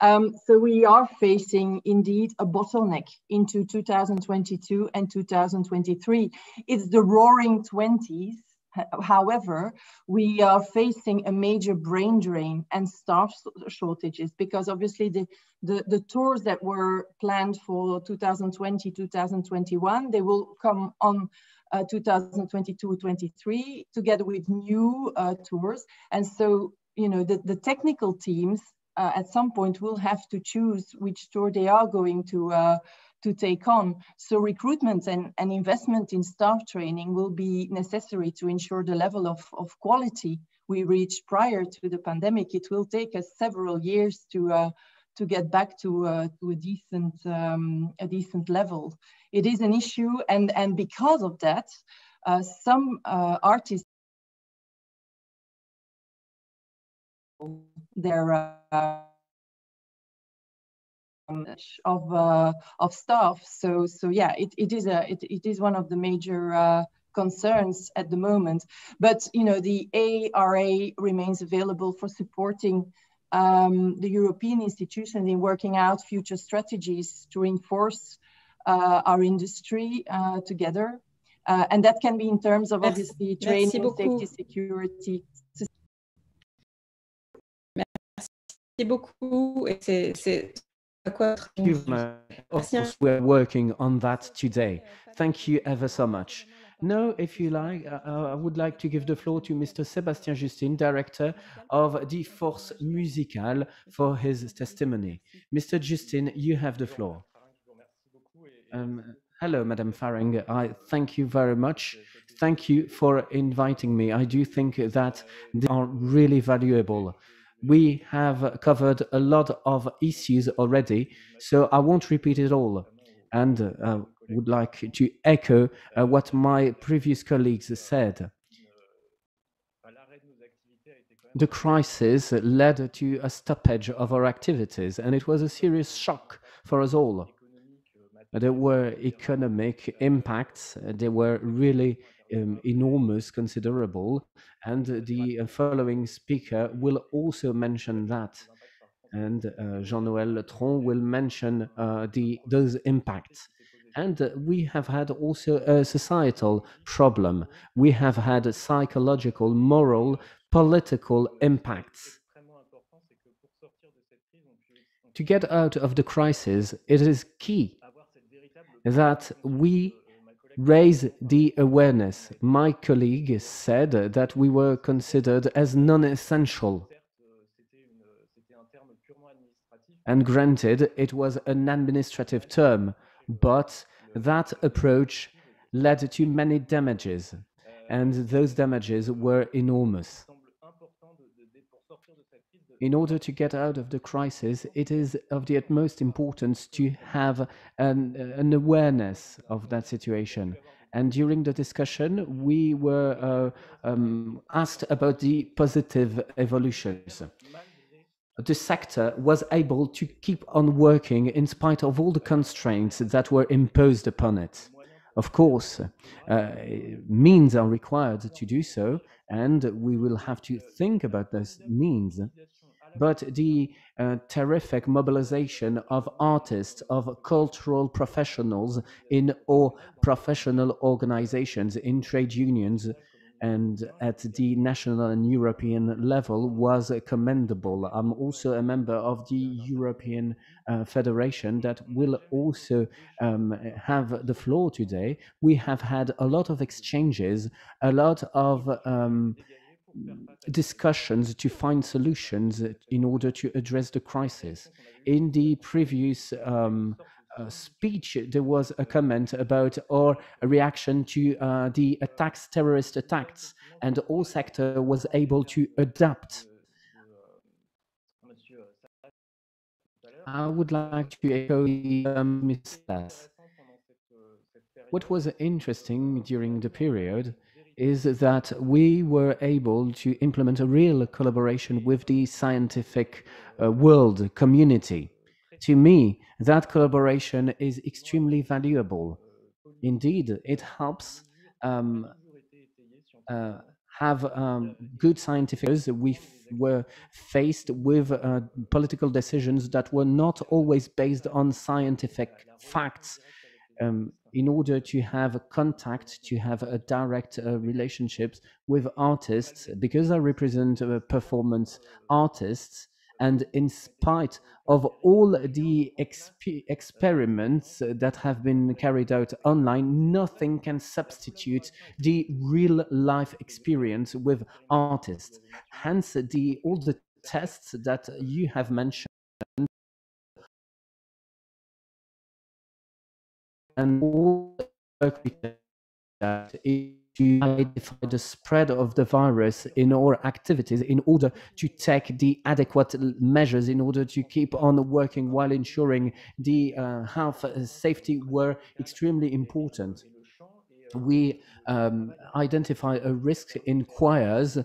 Um, so we are facing indeed a bottleneck into 2022 and 2023. It's the roaring 20s. However, we are facing a major brain drain and staff shortages because obviously the, the, the tours that were planned for 2020, 2021, they will come on uh, 2022-23 together with new uh, tours. And so, you know, the, the technical teams uh, at some point will have to choose which store they are going to uh, to take on. So recruitment and, and investment in staff training will be necessary to ensure the level of, of quality we reached prior to the pandemic. It will take us several years to uh, to get back to uh, to a decent um, a decent level. It is an issue, and and because of that, uh, some uh, artists their uh, of uh, of staff. So so yeah, it, it is a it, it is one of the major uh, concerns at the moment. But you know the ARA remains available for supporting um, the European institutions in working out future strategies to reinforce uh, our industry uh, together. Uh, and that can be in terms of obviously training, safety, security. Beaucoup. Et c'est Of course, we're working on that today. Thank you ever so much. Now, if you like, uh, I would like to give the floor to Mr. Sébastien Justin, director of the Force Musicale, for his testimony. Mr. Justin, you have the floor. Um, hello, Madam Farreng. I thank you very much. Thank you for inviting me. I do think that they are really valuable we have covered a lot of issues already, so I won't repeat it all. And uh, would like to echo uh, what my previous colleagues said. The crisis led to a stoppage of our activities, and it was a serious shock for us all. There were economic impacts, there were really um, enormous, considerable, and the uh, following speaker will also mention that. And uh, Jean-Noël Le Tronc will mention uh, the those impacts. And uh, we have had also a societal problem. We have had psychological, moral, political impacts. To get out of the crisis, it is key that we raise the awareness. My colleague said that we were considered as non-essential. And granted, it was an administrative term, but that approach led to many damages, and those damages were enormous. In order to get out of the crisis, it is of the utmost importance to have an, an awareness of that situation. And during the discussion, we were uh, um, asked about the positive evolutions. The sector was able to keep on working in spite of all the constraints that were imposed upon it. Of course, uh, means are required to do so, and we will have to think about those means but the uh, terrific mobilization of artists, of cultural professionals in all professional organizations, in trade unions, and at the national and European level was commendable. I'm also a member of the European uh, Federation that will also um, have the floor today. We have had a lot of exchanges, a lot of um, discussions to find solutions in order to address the crisis. In the previous um, uh, speech, there was a comment about our reaction to uh, the attacks, terrorist attacks, and all sector was able to adapt. I would like to echo um, What was interesting during the period is that we were able to implement a real collaboration with the scientific uh, world community. To me, that collaboration is extremely valuable. Indeed, it helps um, uh, have um, good scientific. We were faced with uh, political decisions that were not always based on scientific facts. Um, in order to have a contact, to have a direct uh, relationships with artists, because I represent uh, performance artists, and in spite of all the exp experiments that have been carried out online, nothing can substitute the real life experience with artists. Hence, the all the tests that you have mentioned and all work that to identify the spread of the virus in our activities in order to take the adequate measures in order to keep on working while ensuring the uh, health safety were extremely important. We um, identify a risk in choirs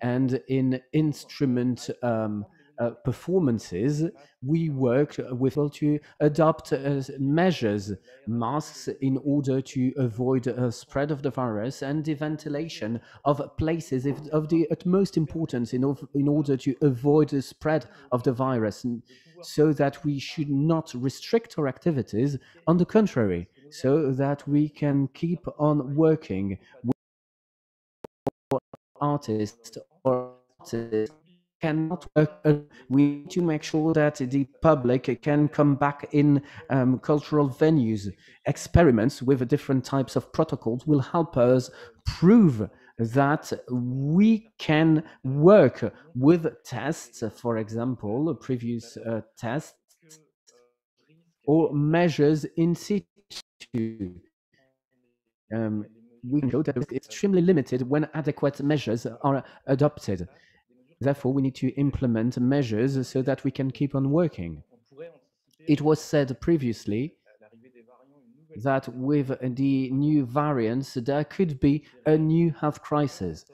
and in instrument um, uh, performances, we work with people to adopt uh, measures, masks in order to avoid a spread of the virus and the ventilation of places of the utmost importance in, in order to avoid the spread of the virus so that we should not restrict our activities. On the contrary, so that we can keep on working with artists or artists cannot work. We need to make sure that the public can come back in um, cultural venues. Experiments with different types of protocols will help us prove that we can work with tests, for example, previous uh, tests or measures in situ. Um, we know that it's extremely limited when adequate measures are adopted. Therefore, we need to implement measures so that we can keep on working. It was said previously that with the new variants, there could be a new health crisis.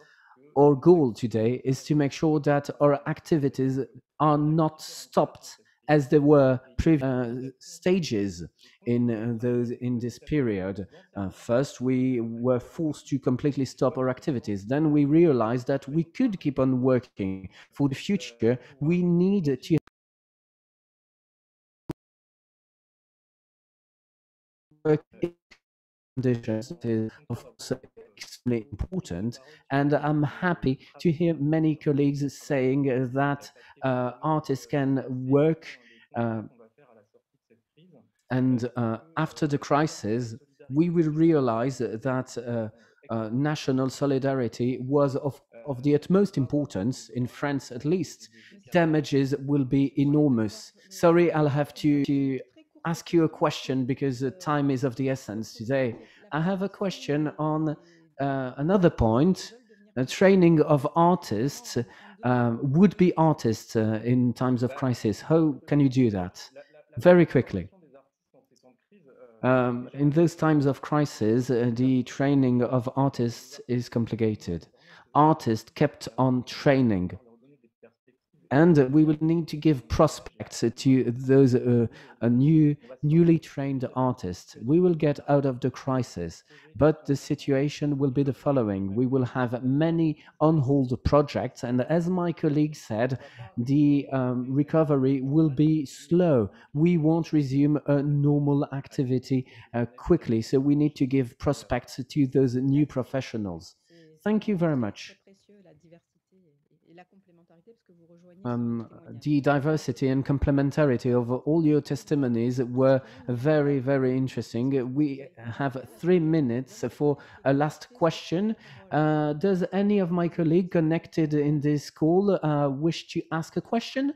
Our goal today is to make sure that our activities are not stopped as there were previous uh, stages in uh, those in this period. Uh, first, we were forced to completely stop our activities. Then we realized that we could keep on working. For the future, we need to conditions of extremely important and i'm happy to hear many colleagues saying that uh, artists can work uh, and uh, after the crisis, we will realize that uh, uh, national solidarity was of, of the utmost importance, in France at least. Damages will be enormous. Sorry, I'll have to, to ask you a question because time is of the essence today. I have a question on uh, another point uh, training of artists, uh, would be artists in times of crisis. How can you do that? Very quickly. Um, in those times of crisis, uh, the training of artists is complicated. Artists kept on training and we will need to give prospects to those uh, new newly trained artists we will get out of the crisis but the situation will be the following. We will have many on hold projects and as my colleague said the um, recovery will be slow. We won't resume a normal activity uh, quickly so we need to give prospects to those new professionals. Thank you very much um, the diversity and complementarity of all your testimonies were very, very interesting. We have three minutes for a last question. Uh, does any of my colleagues connected in this call uh, wish to ask a question?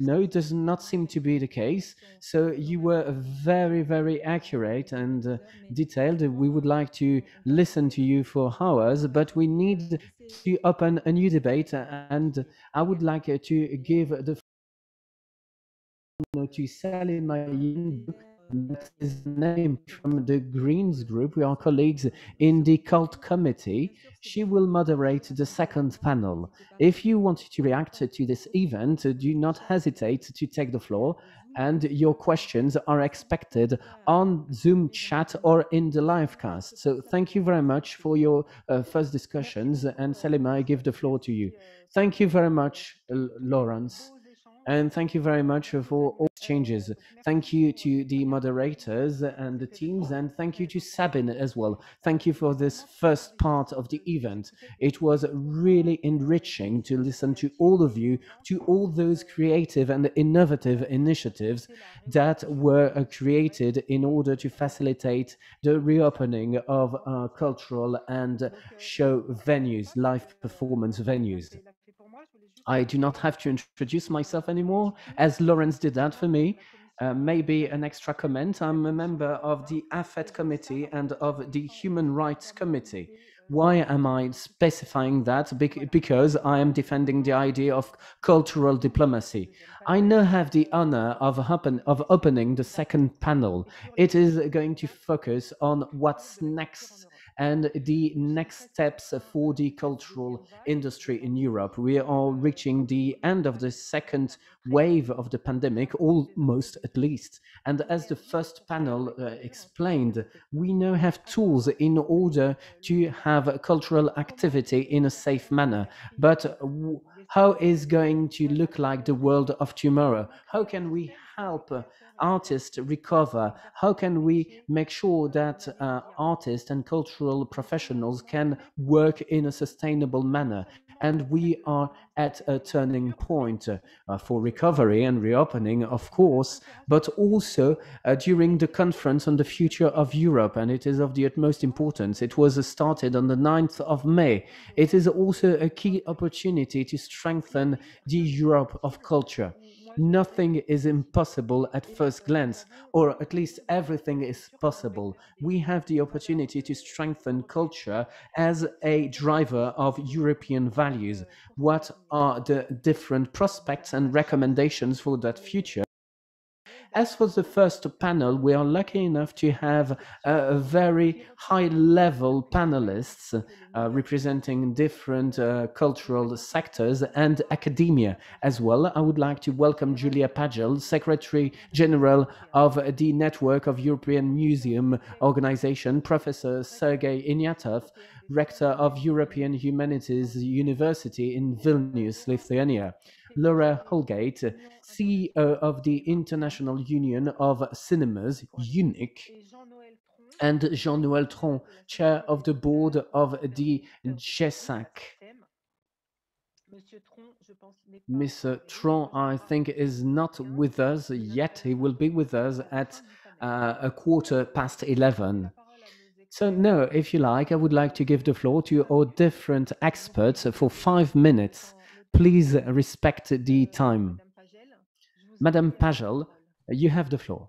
No, it does not seem to be the case. So you were very, very accurate and uh, detailed. We would like to listen to you for hours, but we need to open a new debate. And I would like uh, to give the to Salima Yenbou that is named from the Greens group. We are colleagues in the CULT committee. She will moderate the second panel. If you want to react to this event, do not hesitate to take the floor and your questions are expected on Zoom chat or in the live cast. So thank you very much for your uh, first discussions and Salima, I give the floor to you. Thank you very much, Laurence. And thank you very much for all changes. Thank you to the moderators and the teams, and thank you to Sabine as well. Thank you for this first part of the event. It was really enriching to listen to all of you, to all those creative and innovative initiatives that were uh, created in order to facilitate the reopening of uh, cultural and show venues, live performance venues. I do not have to introduce myself anymore, as Laurence did that for me. Uh, maybe an extra comment. I'm a member of the AFET committee and of the Human Rights Committee. Why am I specifying that? because I am defending the idea of cultural diplomacy. I now have the honor of, open, of opening the second panel. It is going to focus on what's next and the next steps for the cultural industry in Europe. We are reaching the end of the second wave of the pandemic, almost at least. And as the first panel uh, explained, we now have tools in order to have cultural activity in a safe manner. But how is going to look like the world of tomorrow? How can we help artists recover? How can we make sure that uh, artists and cultural professionals can work in a sustainable manner? And we are at a turning point uh, for recovery and reopening, of course, but also uh, during the conference on the future of Europe. And it is of the utmost importance. It was started on the 9th of May. It is also a key opportunity to strengthen the Europe of culture nothing is impossible at first glance, or at least everything is possible. We have the opportunity to strengthen culture as a driver of European values. What are the different prospects and recommendations for that future? As for the first panel, we are lucky enough to have very high level panelists uh, representing different uh, cultural sectors and academia as well. I would like to welcome Julia Pagel, Secretary General of the Network of European Museum Organization, Professor Sergei Ignatov, Rector of European Humanities University in Vilnius, Lithuania. Laura Houlgatte, CEO of the International Union of Cinemas, UNIC, and Jean-Noël Tronc, Chair of the Board of the GESAC. Mr. Tronc, I think, is not with us yet. He will be with us at uh, a quarter past 11. So, no, if you like, I would like to give the floor to our different experts for five minutes. Please respect the time. Madame Pagel, you have the floor.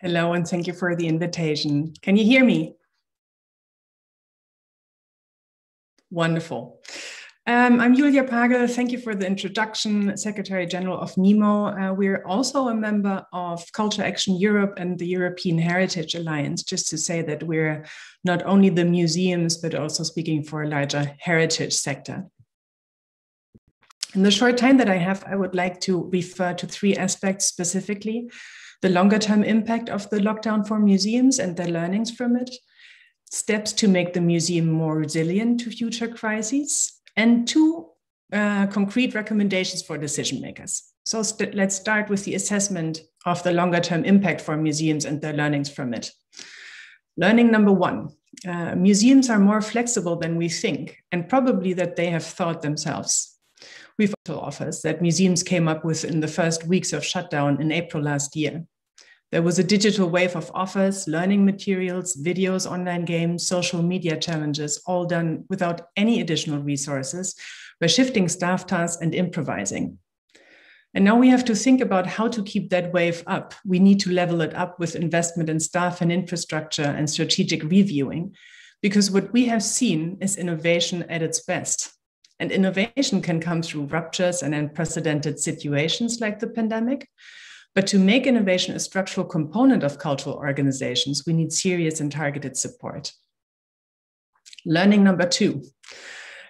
Hello, and thank you for the invitation. Can you hear me? Wonderful. Um, I'm Julia Pagel. Thank you for the introduction, Secretary General of NEMO. Uh, we're also a member of Culture Action Europe and the European Heritage Alliance, just to say that we're not only the museums, but also speaking for a larger heritage sector. In the short time that I have, I would like to refer to three aspects specifically the longer term impact of the lockdown for museums and their learnings from it, steps to make the museum more resilient to future crises, and two uh, concrete recommendations for decision makers. So let st let's start with the assessment of the longer term impact for museums and their learnings from it. Learning number one uh, museums are more flexible than we think, and probably that they have thought themselves. We've offers that museums came up with in the first weeks of shutdown in April last year. There was a digital wave of offers, learning materials, videos, online games, social media challenges, all done without any additional resources, by shifting staff tasks and improvising. And now we have to think about how to keep that wave up. We need to level it up with investment in staff and infrastructure and strategic reviewing, because what we have seen is innovation at its best. And innovation can come through ruptures and unprecedented situations like the pandemic, but to make innovation a structural component of cultural organizations, we need serious and targeted support. Learning number two.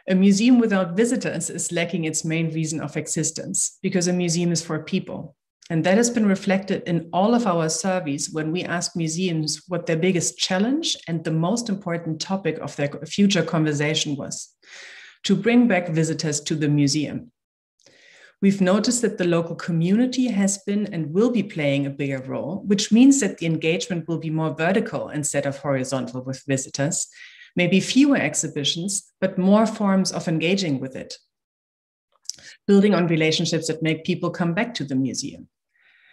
A museum without visitors is lacking its main reason of existence because a museum is for people. And that has been reflected in all of our surveys when we ask museums what their biggest challenge and the most important topic of their future conversation was to bring back visitors to the museum. We've noticed that the local community has been and will be playing a bigger role, which means that the engagement will be more vertical instead of horizontal with visitors, maybe fewer exhibitions, but more forms of engaging with it, building on relationships that make people come back to the museum.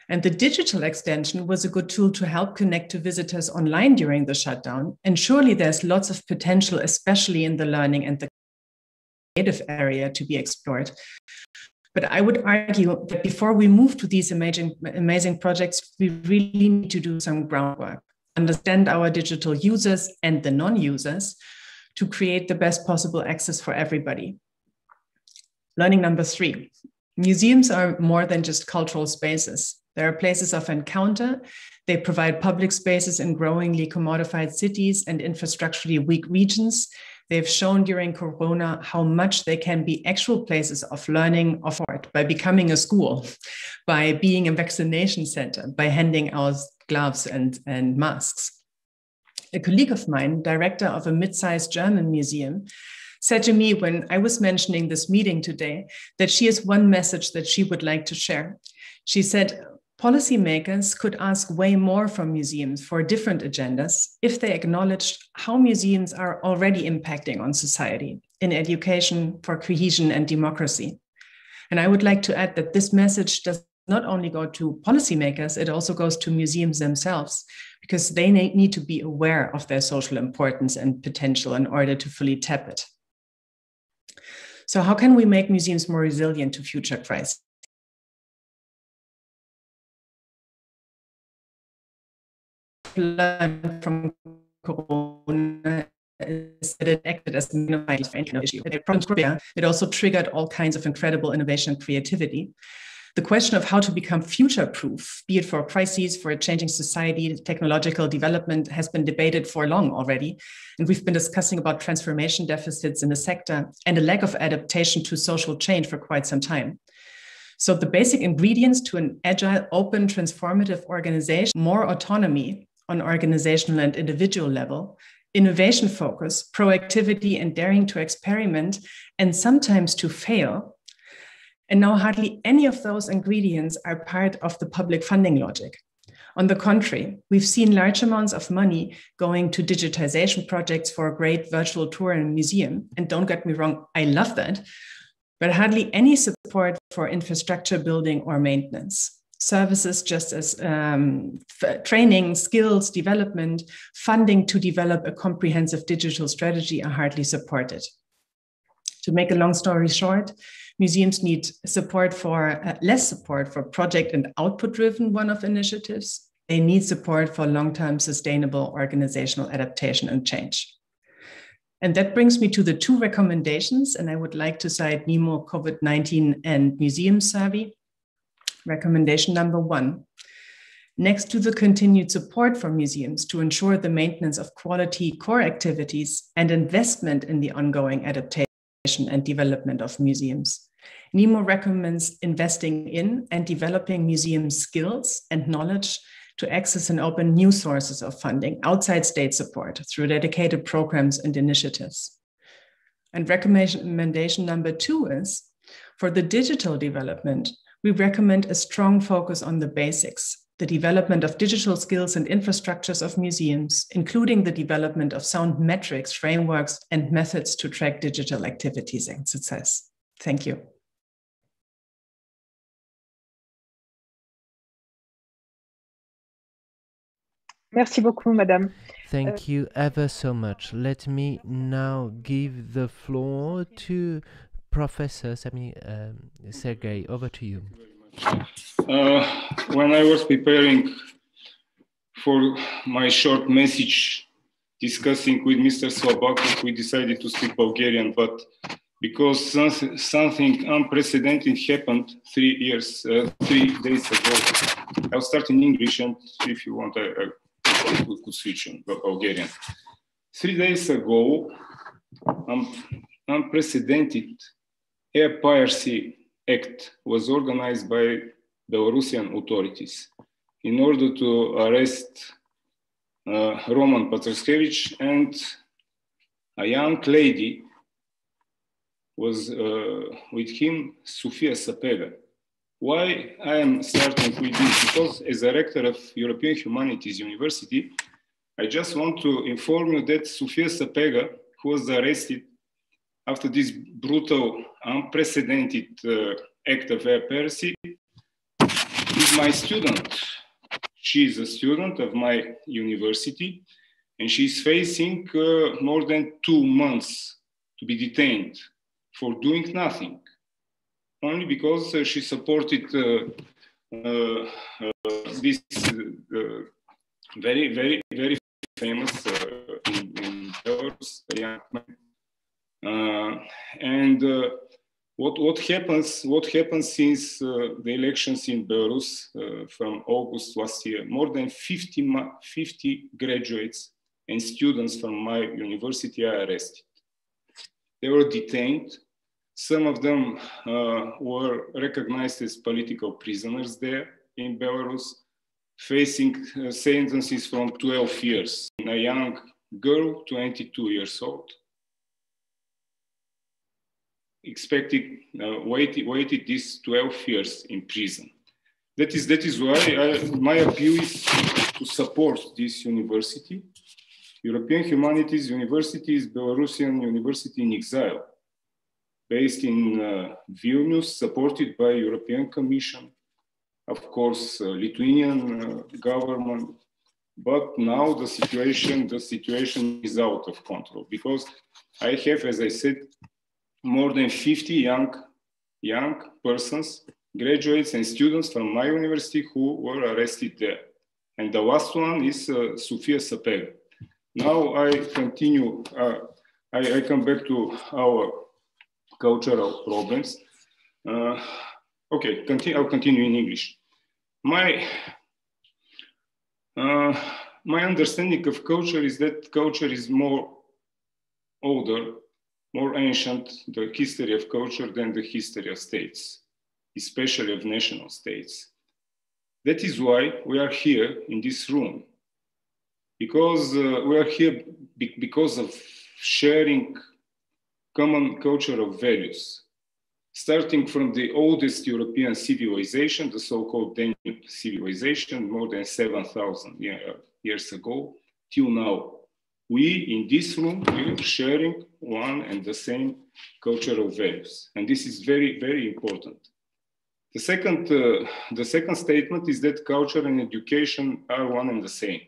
And the digital extension was a good tool to help connect to visitors online during the shutdown. And surely there's lots of potential, especially in the learning and the creative area to be explored. But I would argue that before we move to these amazing, amazing projects, we really need to do some groundwork, understand our digital users and the non users to create the best possible access for everybody. Learning number three museums are more than just cultural spaces. They are places of encounter. They provide public spaces in growingly commodified cities and infrastructurally weak regions. They've shown during Corona how much they can be actual places of learning of art by becoming a school, by being a vaccination center, by handing out gloves and, and masks. A colleague of mine, director of a mid sized German museum, said to me when I was mentioning this meeting today that she has one message that she would like to share. She said, Policymakers could ask way more from museums for different agendas if they acknowledged how museums are already impacting on society in education, for cohesion and democracy. And I would like to add that this message does not only go to policymakers, it also goes to museums themselves, because they need to be aware of their social importance and potential in order to fully tap it. So, how can we make museums more resilient to future crises? Learn from Corona is that it acted as an issue. It also triggered all kinds of incredible innovation and creativity the question of how to become future proof, be it for crises, for a changing society, technological development, has been debated for long already. And we've been discussing about transformation deficits in the sector and a lack of adaptation to social change for quite some time. So, the basic ingredients to an agile, open, transformative organization more autonomy on organizational and individual level, innovation focus, proactivity, and daring to experiment, and sometimes to fail and now hardly any of those ingredients are part of the public funding logic. On the contrary, we've seen large amounts of money going to digitization projects for a great virtual tour and museum. And don't get me wrong, I love that, but hardly any support for infrastructure building or maintenance. Services just as um, training, skills development, funding to develop a comprehensive digital strategy are hardly supported. To make a long story short, museums need support for uh, less support for project and output driven one-off initiatives. They need support for long-term sustainable organizational adaptation and change. And that brings me to the two recommendations, and I would like to cite NEMO COVID-19 and Museum Survey. Recommendation number one, next to the continued support for museums to ensure the maintenance of quality core activities and investment in the ongoing adaptation and development of museums. NEMO recommends investing in and developing museum skills and knowledge to access and open new sources of funding outside state support through dedicated programs and initiatives. And recommendation number two is for the digital development, we recommend a strong focus on the basics, the development of digital skills and infrastructures of museums, including the development of sound metrics, frameworks, and methods to track digital activities and success. Thank you. Merci beaucoup, madame. Thank uh, you ever so much. Let me now give the floor to Professor Sami um, Sergey. Over to you. Uh, when I was preparing for my short message discussing with Mr. Slabakov, we decided to speak Bulgarian, but because something, something unprecedented happened three years, uh, three days ago. I'll start in English, and if you want, I, I could switch in Bulgarian. Three days ago, um, unprecedented air piracy act was organized by Belarusian authorities in order to arrest uh, Roman Protasevich and a young lady was uh, with him, Sofia Sapega. Why I am starting with this? Because as a rector of European Humanities University, I just want to inform you that Sofia Sapega, who was arrested after this brutal, unprecedented uh, act of air piracy, is my student. She is a student of my university, and she is facing uh, more than two months to be detained for doing nothing only because uh, she supported this very, very, very famous in, in Belarus young man. And what what happens what happens since uh, the elections in Belarus uh, from August last year? More than 50 50 graduates and students from my university are arrested. They were detained. Some of them uh, were recognized as political prisoners there in Belarus, facing uh, sentences from 12 years. A young girl, 22 years old, expected, uh, waited, waited these 12 years in prison. That is, that is why I, my appeal is to support this university. European Humanities University is Belarusian university in exile, based in uh, Vilnius, supported by European Commission, of course, uh, Lithuanian uh, government. But now the situation, the situation is out of control because I have, as I said, more than 50 young, young persons, graduates and students from my university who were arrested there. And the last one is uh, Sofia. Now I continue, uh, I, I, come back to our cultural problems. Uh, okay, continue, I'll continue in English. My, uh, my understanding of culture is that culture is more older more ancient the history of culture than the history of states, especially of national states. That is why we are here in this room, because uh, we are here be because of sharing common culture of values, starting from the oldest European civilization, the so-called Danube civilization, more than 7,000 years ago, till now we in this room are sharing one and the same cultural values. And this is very very important. The second uh, the second statement is that culture and education are one and the same.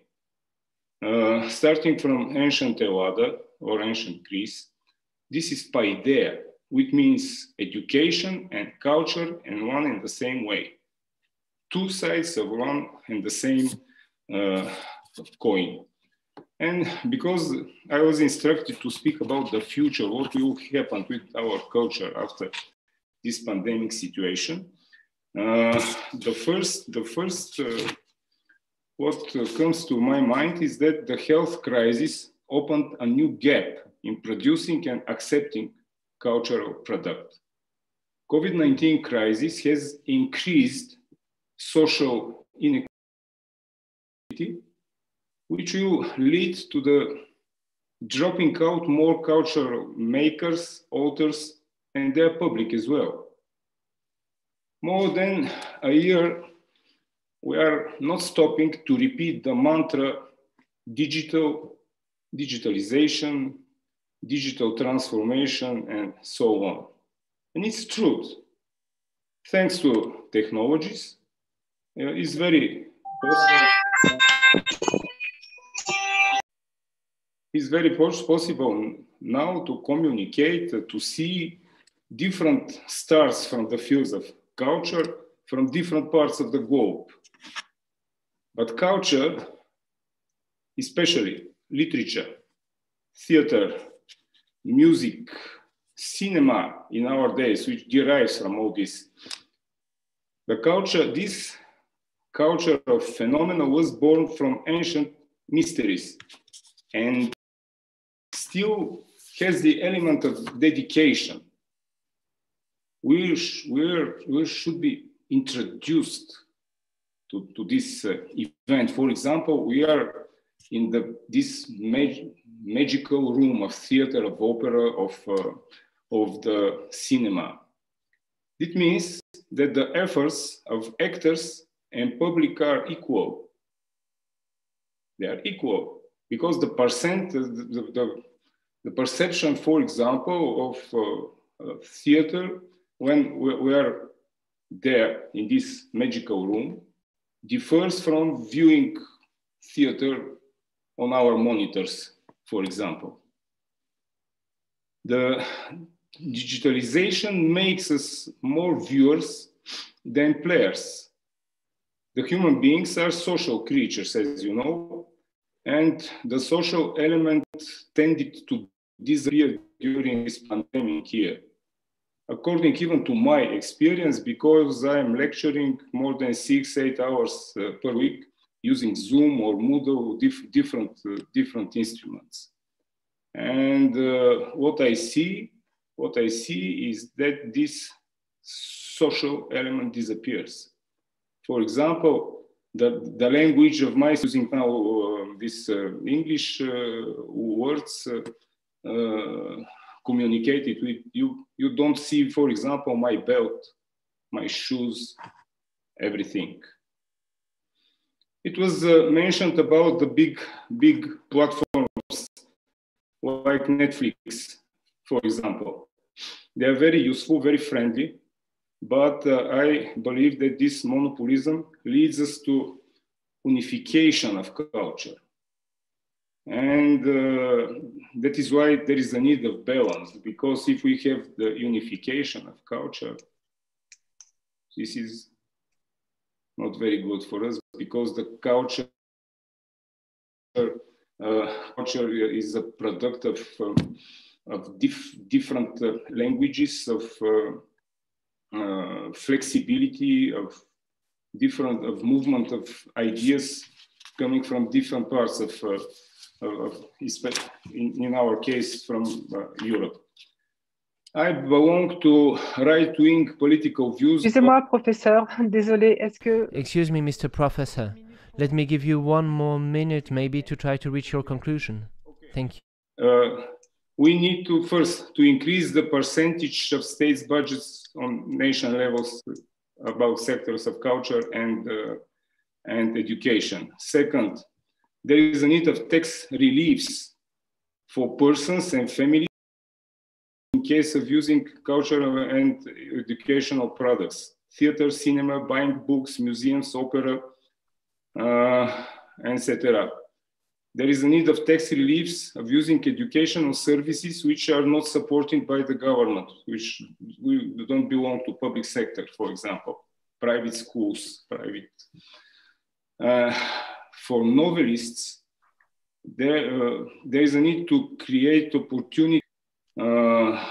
Uh, starting from ancient Ellada or ancient Greece this is paideia which means education and culture in one and the same way. Two sides of one and the same uh, coin and because I was instructed to speak about the future, what will happen with our culture after this pandemic situation, uh, the first, the first uh, what comes to my mind is that the health crisis opened a new gap in producing and accepting cultural product. COVID-19 crisis has increased social inequality which will lead to the dropping out more cultural makers, authors, and their public as well. More than a year, we are not stopping to repeat the mantra digital, digitalization, digital transformation, and so on. And it's true. Thanks to technologies, uh, it's very possible it's very possible now to communicate, to see different stars from the fields of culture from different parts of the globe. But culture, especially literature, theater, music, cinema in our days, which derives from all this, the culture, this culture of phenomena was born from ancient mysteries and still has the element of dedication. We, sh we should be introduced to, to this uh, event. For example, we are in the, this mag magical room of theater, of opera, of, uh, of the cinema. It means that the efforts of actors and public are equal. They are equal because the percent, the, the, the perception, for example, of uh, theater when we, we are there in this magical room differs from viewing theater on our monitors, for example. The, digitalization makes us more viewers than players. The human beings are social creatures, as you know, and the social element tended to disappear during this pandemic year. According even to my experience, because I am lecturing more than six, eight hours uh, per week using Zoom or Moodle, diff different, uh, different instruments. And uh, what I see, what I see is that this social element disappears. For example, the, the language of my using now uh, this uh, English uh, words uh, communicated with you. You don't see, for example, my belt, my shoes, everything. It was uh, mentioned about the big, big platforms like Netflix, for example. They are very useful, very friendly, but uh, I believe that this monopolism leads us to unification of culture. And uh, that is why there is a need of balance, because if we have the unification of culture, this is not very good for us because the culture uh, culture is a product of, um, of dif different uh, languages, of uh, flexibility, of different of movement of ideas coming from different parts of uh, in, in our case from uh, Europe. I belong to right-wing political views. Excusez-moi, professeur. Désolé. Est-ce que Excuse me, Mr. Professor. Let me give you one more minute, maybe, to try to reach your conclusion. Thank you. Uh, we need to first to increase the percentage of states' budgets on nation levels about sectors of culture and uh, and education. Second, there is a need of tax reliefs for persons and families in case of using cultural and educational products, theater, cinema, buying books, museums, opera, uh, etc. There is a need of tax reliefs of using educational services which are not supported by the government, which don't belong to public sector, for example, private schools, private. Uh, for novelists, there, uh, there is a need to create opportunity uh,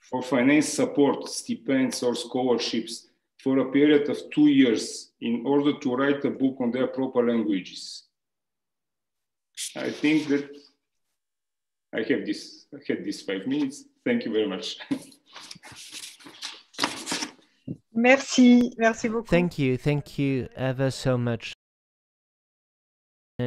for finance support, stipends or scholarships for a period of two years in order to write a book on their proper languages. I think that I have this, I had these five minutes. Thank you very much. Merci, merci beaucoup. Thank you, thank you ever so much.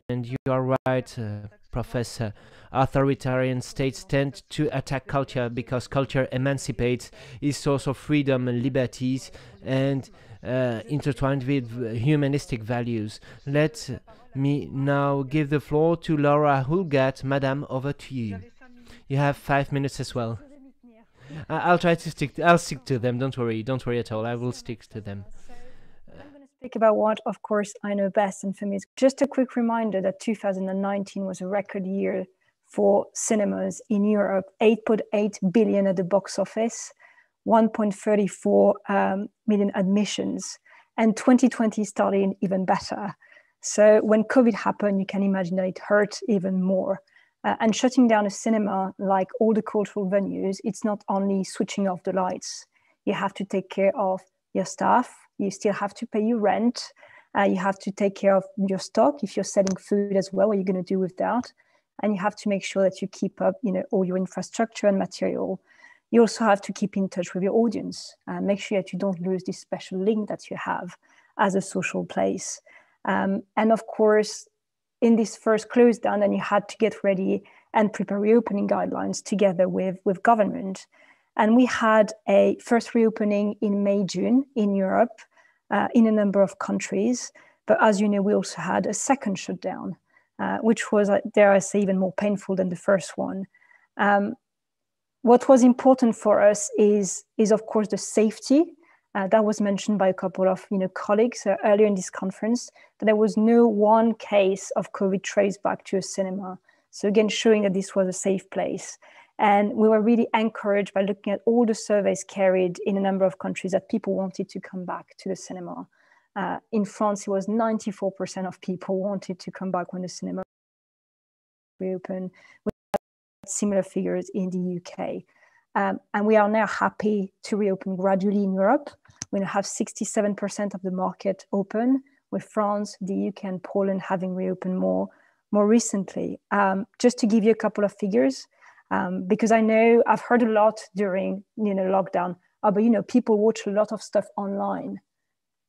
And you are right, uh, Professor. Authoritarian states tend to attack culture because culture emancipates, is source of freedom and liberties, and uh, intertwined with humanistic values. Let me now give the floor to Laura Houlgatte. Madam, over to you. You have five minutes as well. I'll try to stick. To, I'll stick to them. Don't worry. Don't worry at all. I will stick to them speak about what, of course, I know best. And for me, it's just a quick reminder that 2019 was a record year for cinemas in Europe 8.8 billion at the box office, 1.34 um, million admissions. And 2020 started even better. So when COVID happened, you can imagine that it hurt even more. Uh, and shutting down a cinema, like all the cultural venues, it's not only switching off the lights. You have to take care of your staff, you still have to pay your rent. Uh, you have to take care of your stock if you're selling food as well. What are you going to do with that? And you have to make sure that you keep up, you know, all your infrastructure and material. You also have to keep in touch with your audience. and make sure that you don't lose this special link that you have as a social place. Um, and of course, in this first close down, and you had to get ready and prepare reopening guidelines together with, with government. And we had a first reopening in May, June in Europe, uh, in a number of countries. But as you know, we also had a second shutdown, uh, which was, uh, dare I say, even more painful than the first one. Um, what was important for us is, is of course, the safety. Uh, that was mentioned by a couple of you know, colleagues uh, earlier in this conference, that there was no one case of COVID traced back to a cinema. So again, showing that this was a safe place. And we were really encouraged by looking at all the surveys carried in a number of countries that people wanted to come back to the cinema. Uh, in France, it was 94% of people wanted to come back when the cinema reopened. Similar figures in the UK. Um, and we are now happy to reopen gradually in Europe. We now have 67% of the market open, with France, the UK, and Poland having reopened more, more recently. Um, just to give you a couple of figures, um, because I know I've heard a lot during you know lockdown. Oh, but you know, people watch a lot of stuff online.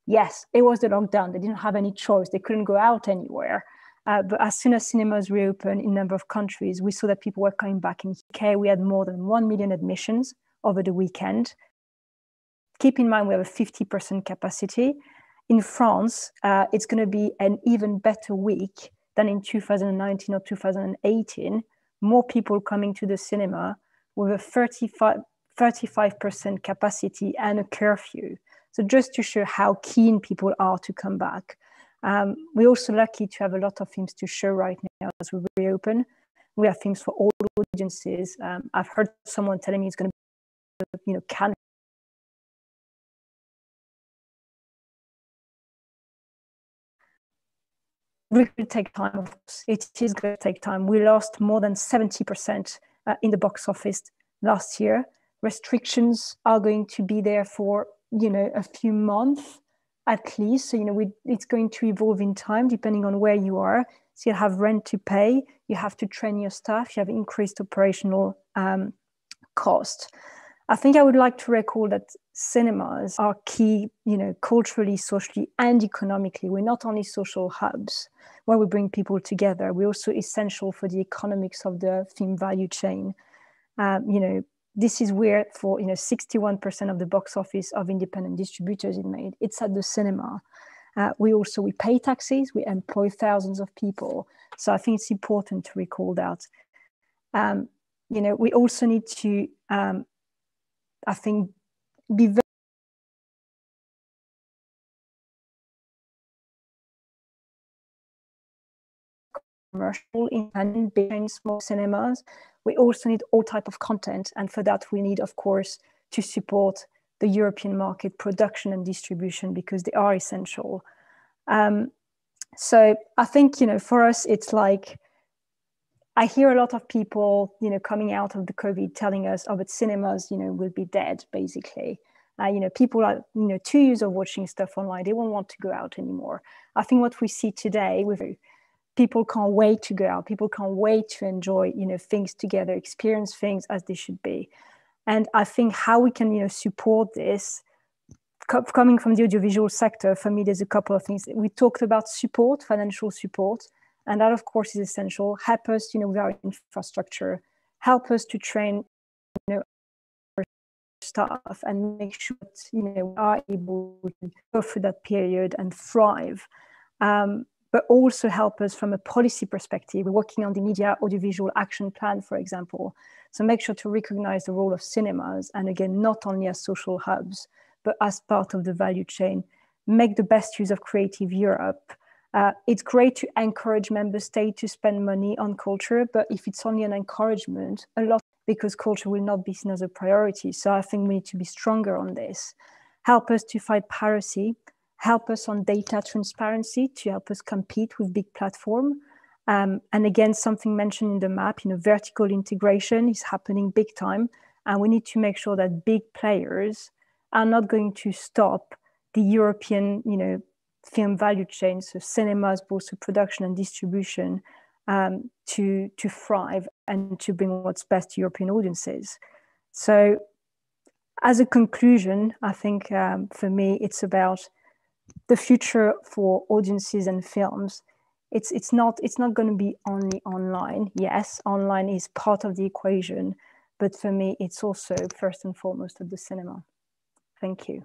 Yes, it was the lockdown. They didn't have any choice. They couldn't go out anywhere. Uh, but as soon as cinemas reopened in a number of countries, we saw that people were coming back. In UK, we had more than 1 million admissions over the weekend. Keep in mind, we have a 50% capacity. In France, uh, it's going to be an even better week than in 2019 or 2018 more people coming to the cinema with a 35, 35% capacity and a curfew. So just to show how keen people are to come back. Um, we're also lucky to have a lot of films to show right now as we reopen. We have films for all audiences. Um, I've heard someone telling me it's going to be, you know, can really take time. It is going to take time. We lost more than 70% uh, in the box office last year. Restrictions are going to be there for, you know, a few months at least. So, you know, we, it's going to evolve in time depending on where you are. So you have rent to pay, you have to train your staff, you have increased operational um, cost. I think I would like to recall that cinemas are key, you know, culturally, socially, and economically. We're not only social hubs where we bring people together, we're also essential for the economics of the film value chain. Um, you know, this is where for you know 61% of the box office of independent distributors is made. It's at the cinema. Uh, we also we pay taxes, we employ thousands of people. So I think it's important to recall that. Um, you know, we also need to um, I think, be very commercial independent big small cinemas we also need all type of content and for that we need of course to support the european market production and distribution because they are essential um, so i think you know for us it's like I hear a lot of people, you know, coming out of the COVID telling us, oh, but cinemas, you know, will be dead, basically. Uh, you know, people are, you know, two years of watching stuff online, they won't want to go out anymore. I think what we see today with people can't wait to go out, people can't wait to enjoy, you know, things together, experience things as they should be. And I think how we can, you know, support this coming from the audiovisual sector, for me, there's a couple of things. We talked about support, financial support. And that, of course, is essential. Help us, you know, with our infrastructure. Help us to train, you know, our staff and make sure that, you know, we are able to go through that period and thrive. Um, but also help us from a policy perspective. We're working on the Media Audiovisual Action Plan, for example. So make sure to recognize the role of cinemas, and again, not only as social hubs, but as part of the value chain. Make the best use of Creative Europe uh, it's great to encourage member states to spend money on culture, but if it's only an encouragement, a lot because culture will not be seen as a priority. So I think we need to be stronger on this. Help us to fight piracy, help us on data transparency to help us compete with big platform. Um, and again, something mentioned in the map, you know, vertical integration is happening big time. And we need to make sure that big players are not going to stop the European, you know, film value chain, so cinemas, both the production and distribution, um, to to thrive and to bring what's best to European audiences. So, as a conclusion, I think um, for me it's about the future for audiences and films. It's it's not it's not going to be only online. Yes, online is part of the equation, but for me it's also first and foremost at the cinema. Thank you.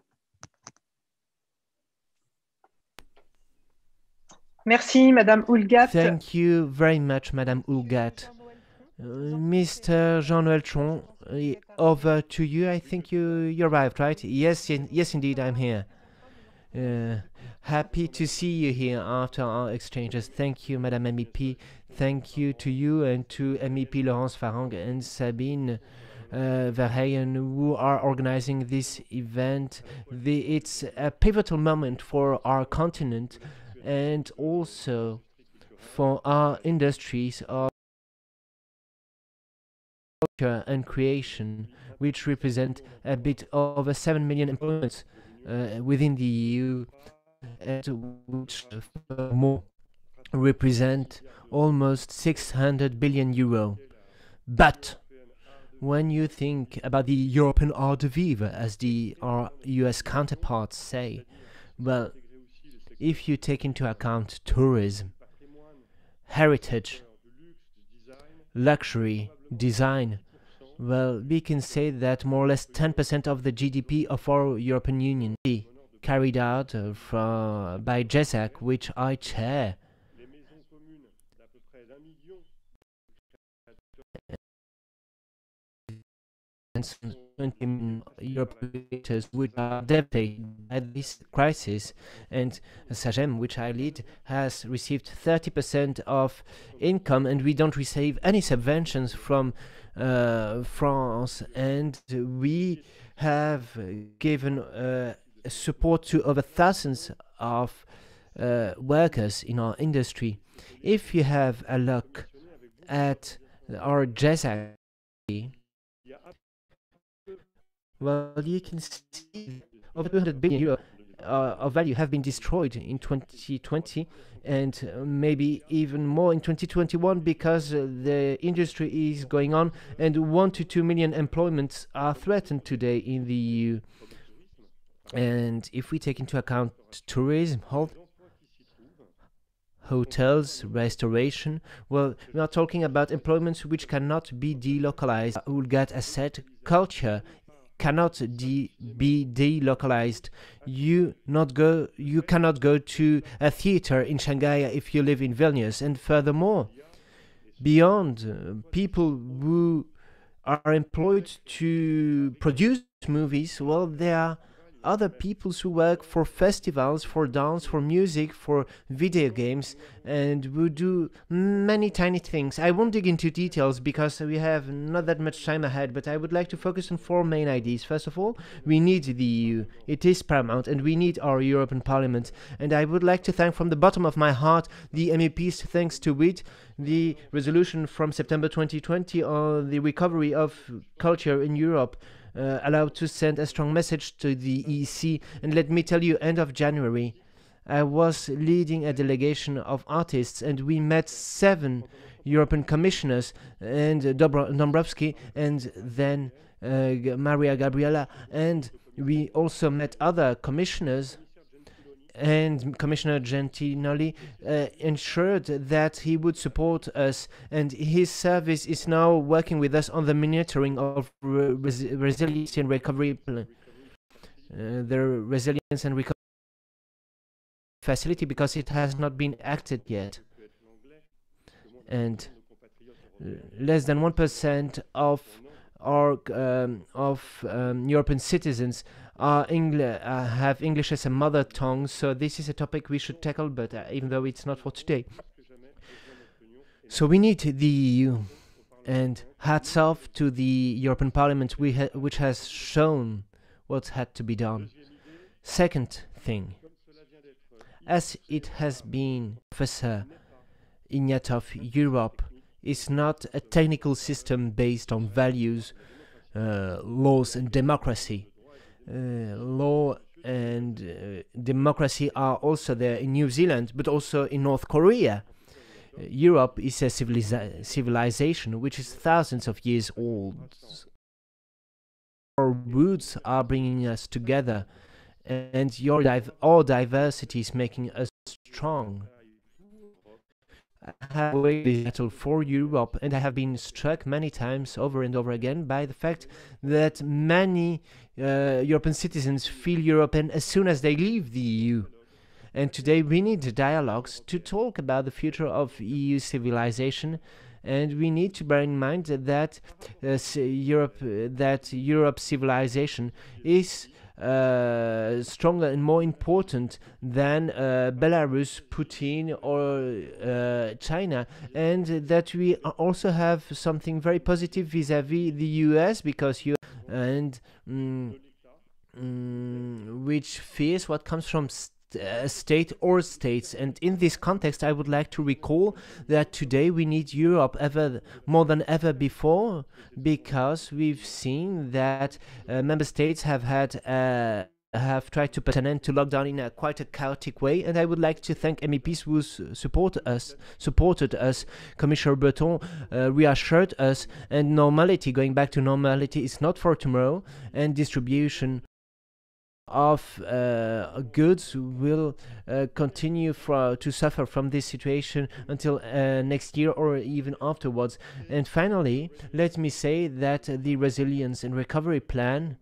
Merci, Madame Houlgatte. Thank you very much, Madame Houlgatte. Uh, Mr. Jean-Noël Tronc, uh, over to you. I think you, you arrived, right? Yes, in, yes, indeed, I'm here. Uh, Happy to see you here after our exchanges. Thank you, Madame MEP. Thank you to you and to MEP Laurence Farreng and Sabine uh, Verheyen who are organizing this event. The, it's a pivotal moment for our continent and also for our industries of culture and creation, which represent a bit over 7 million employments within the EU which uh, more represent almost 600 billion euro. But when you think about the European art de vivre, as the our US counterparts say, well, if you take into account tourism, heritage, luxury, design, well, we can say that more or less 10% of the GDP of our European Union carried out uh, from, by GESAC, which I chair. And 20 European which are devastated by this crisis, and SACEM, which I lead, has received 30% of income, and we don't receive any subventions from France, and we have given uh, support to over thousands of uh, workers in our industry. If you have a look at our GESAC, well, you can see over 200 billion euro uh, of value have been destroyed in 2020 and maybe even more in 2021 because uh, the industry is going on and 1 to 2 million employments are threatened today in the EU. And if we take into account tourism, hotels, restoration, well, we are talking about employments which cannot be delocalized. We will get a set culture cannot de be delocalized. You not go. You cannot go to a theater in Shanghai if you live in Vilnius. And furthermore, beyond uh, people who are employed to produce movies, well, they are other peoples who work for festivals, for dance, for music, for video games, and who do many tiny things. I won't dig into details because we have not that much time ahead, but I would like to focus on four main ideas. First of all, we need the EU. It is paramount, and we need our European Parliament. And I would like to thank from the bottom of my heart the MEPs, thanks to which the resolution from September 2020 on the recovery of culture in Europe uh, allowed to send a strong message to the EC. And let me tell you, end of January, I was leading a delegation of artists, and we met seven European commissioners, and Dombrovski, and then uh, Maria Gabriela, and we also met other commissioners and Commissioner Gentiloni uh, ensured that he would support us, and his service is now working with us on the monitoring of re res resilience and recovery plan. Uh, the resilience and recovery facility because it has not been acted yet, and less than one percent of our um, of um, European citizens are uh, have English as a mother tongue, so this is a topic we should tackle, but uh, even though it's not for today. So we need the EU, and hats off to the European Parliament, ha which has shown what had to be done. Second thing, as it has been, Professor Ignatov, Europe is not a technical system based on values, uh, laws, and democracy. Uh, law and uh, democracy are also there in New Zealand, but also in North Korea. Uh, Europe is a civiliza civilization which is thousands of years old. Our roots are bringing us together, and your div all diversity is making us strong I have waged battle for Europe, and I have been struck many times over and over again by the fact that many uh, European citizens feel European as soon as they leave the EU. And today we need dialogues to talk about the future of EU civilization, and we need to bear in mind that uh, Europe, uh, that Europe civilization is uh, stronger and more important than uh, Belarus, Putin, or uh, China, and that we also have something very positive vis-à-vis the US because you and mm, mm, which fears what comes from uh, state or states. And in this context, I would like to recall that today we need Europe ever more than ever before because we've seen that uh, member states have had. Uh, have tried to put an end to lockdown in a quite a chaotic way, and I would like to thank MEPs who support us, supported us. Commissioner Breton uh, reassured us, and normality, going back to normality, is not for tomorrow, and distribution of uh, goods will uh, continue to suffer from this situation until uh, next year or even afterwards. And finally, let me say that the resilience and recovery plan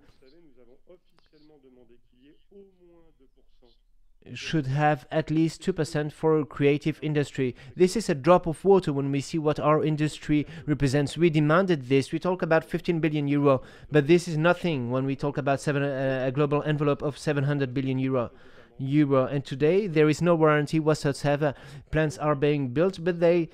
should have at least 2% for creative industry. This is a drop of water when we see what our industry represents. We demanded this. We talk about 15 billion euro, but this is nothing when we talk about seven, uh, a global envelope of 700 billion euro euro. And today there is no warranty whatsoever. Plants are being built, but they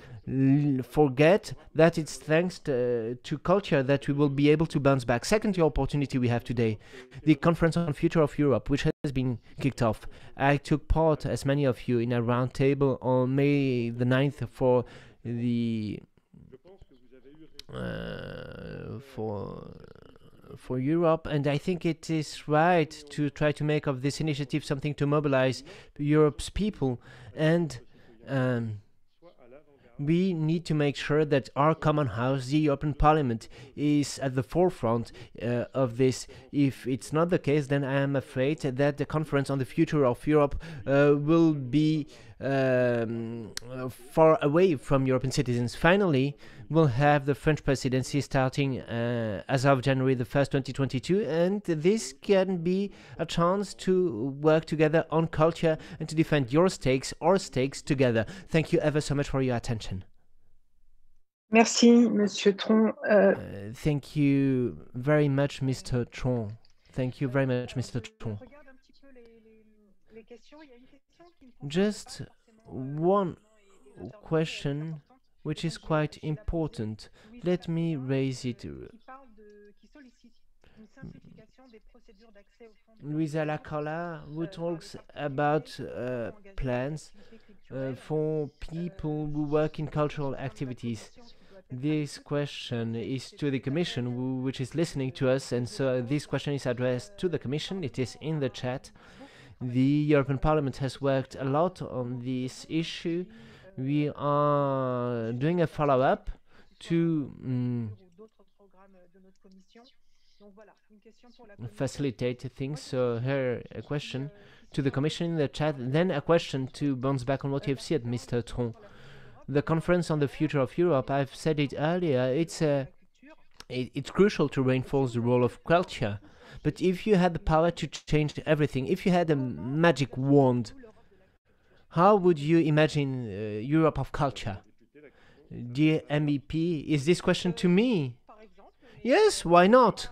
forget that it's thanks to, to, culture that we will be able to bounce back. Second opportunity we have today, the conference on future of Europe, which has been kicked off. I took part, as many of you, in a roundtable on May the 9th for the uh, for for Europe, and I think it is right to try to make of this initiative something to mobilize Europe's people, and um, we need to make sure that our common house, the European Parliament, is at the forefront uh, of this. If it's not the case, then I am afraid that the conference on the future of Europe uh, will be um, far away from European citizens. Finally, we'll have the French presidency starting uh, as of January the 1st, 2022, and this can be a chance to work together on culture and to defend your stakes, our stakes together. Thank you ever so much for your attention. Merci, Monsieur Tronc. Uh... Uh, thank you very much, Mr. Tronc. Thank you very much, Mr. Tronc. Just one question which is quite important. Let me raise it. Luisa Lacola, who talks about uh, plans uh, for people who work in cultural activities. This question is to the Commission, which is listening to us, and so this question is addressed to the Commission. It is in the chat. The European Parliament has worked a lot on this issue. We are doing a follow up to um, facilitate things. So, here a question to the Commission in the chat, then a question to bounce back on what you've said, Mr. Tronc. The conference on the future of Europe, I've said it earlier, it's a it, it's crucial to reinforce the role of culture but if you had the power to change everything, if you had a magic wand, how would you imagine uh, Europe of culture? Dear MEP, is this question to me? Yes, why not?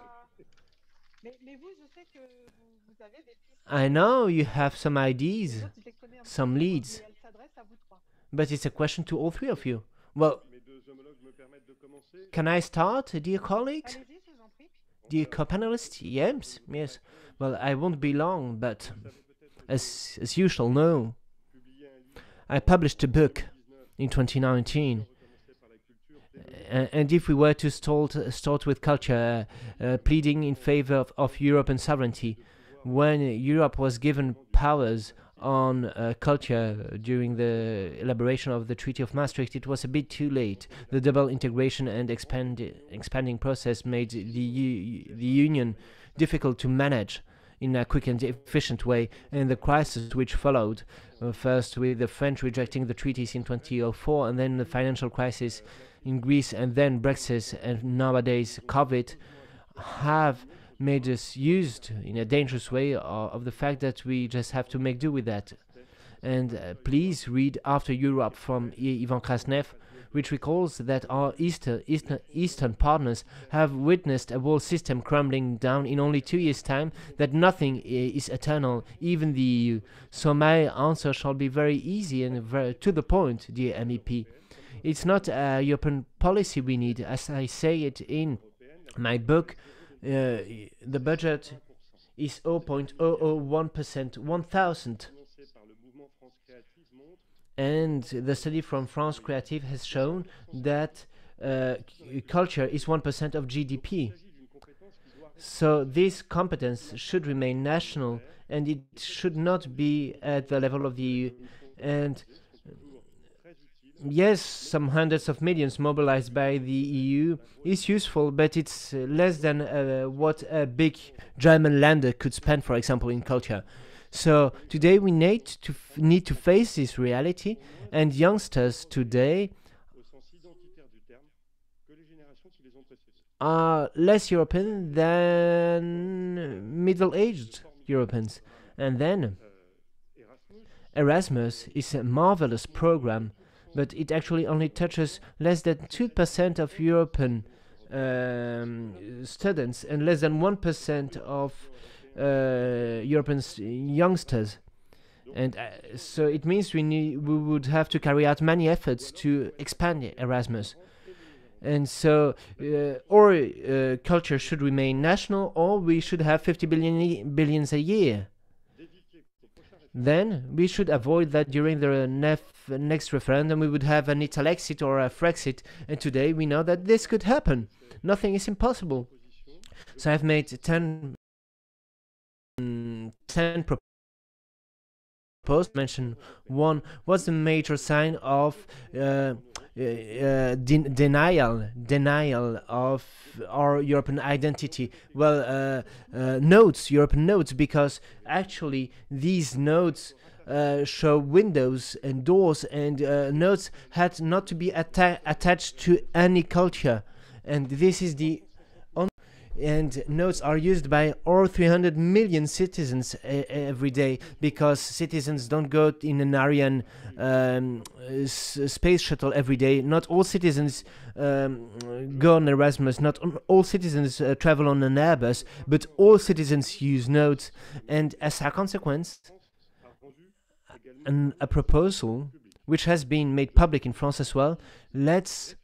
I know you have some ideas, some leads, but it's a question to all three of you. Well, can I start, dear colleagues? Dear co-panelist? Yes, yes. Well, I won't be long, but as as you shall know, I published a book in 2019. Uh, and if we were to start, start with culture, uh, pleading in favor of, of Europe and sovereignty, when Europe was given powers on uh, culture during the elaboration of the Treaty of Maastricht, it was a bit too late. The double integration and expand, expanding process made the, the Union difficult to manage in a quick and efficient way, and the crisis which followed, uh, first with the French rejecting the treaties in 2004, and then the financial crisis in Greece, and then Brexit, and nowadays COVID, have made us used in a dangerous way of the fact that we just have to make do with that. And uh, please read After Europe from Ivan Krastev, which recalls that our Eastern, Eastern, Eastern partners have witnessed a world system crumbling down in only two years' time, that nothing is eternal, even the EU. So my answer shall be very easy and very to the point, dear MEP. It's not a European policy we need, as I say it in my book. Uh, the budget is 0.001%, 1,000 and the study from France Creative has shown that uh, culture is 1% of GDP. So this competence should remain national and it should not be at the level of the EU. And yes, some hundreds of millions mobilized by the EU is useful, but it's less than uh, what a big German lander could spend, for example, in culture. So today we need to need to face this reality, and youngsters today are less European than middle-aged Europeans. And then Erasmus is a marvelous program, but it actually only touches less than 2% of European um, students and less than 1% of uh, European youngsters. And uh, so it means we need we would have to carry out many efforts to expand Erasmus. And so, uh, or uh, culture should remain national, or we should have 50 billion billions a year. Then we should avoid that during the nef- next referendum we would have an Italexit or a Frexit. And today we know that this could happen. Nothing is impossible. So I've made 10 10 proposed mention one what's the major sign of uh, uh, de denial denial of our European identity? Well uh, uh, notes European notes because actually these notes uh, show windows and doors and uh, notes had not to be atta attached to any culture. And this is the and notes are used by all 300 million citizens every day because citizens don't go in an Ariane um, space shuttle every day. Not all citizens um, go on Erasmus, not all citizens uh, travel on an Airbus, but all citizens use notes. And as a consequence, an, a proposal which has been made public in France as well, let's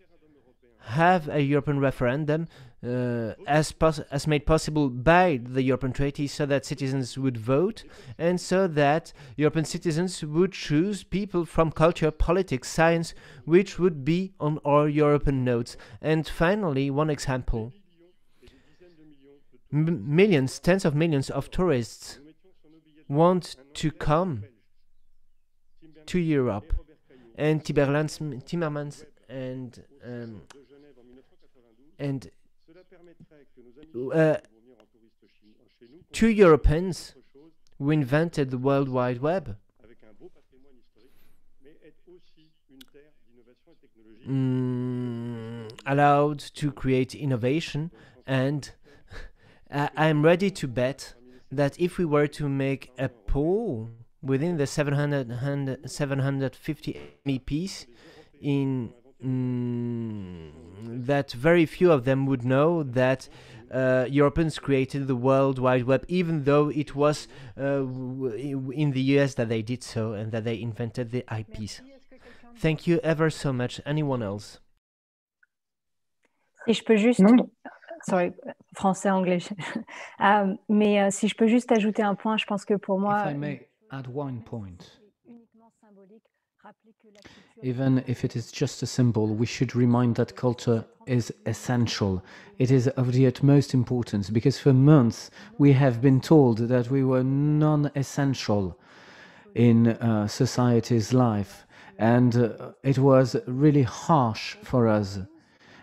have a European referendum uh, as, as made possible by the European Treaty so that citizens would vote and so that European citizens would choose people from culture, politics, science, which would be on our European notes. And finally, one example. M millions, tens of millions of tourists want to come to Europe. And Timmermans and um, and uh, two Europeans who invented the World Wide Web. Mm, allowed to create innovation and I'm ready to bet that if we were to make a poll within the 700, 750 MEPs in mm, that very few of them would know that uh, Europeans created the World Wide Web, even though it was uh, in the US that they did so and that they invented the IPs. Thank you ever so much. Anyone else? Si je peux juste, sorry, français, anglais, um, mais uh, si je peux juste ajouter un point, je pense que pour moi. If I may add one point. Even if it is just a symbol, we should remind that culture is essential. It is of the utmost importance because for months we have been told that we were non essential in uh, society's life, and uh, it was really harsh for us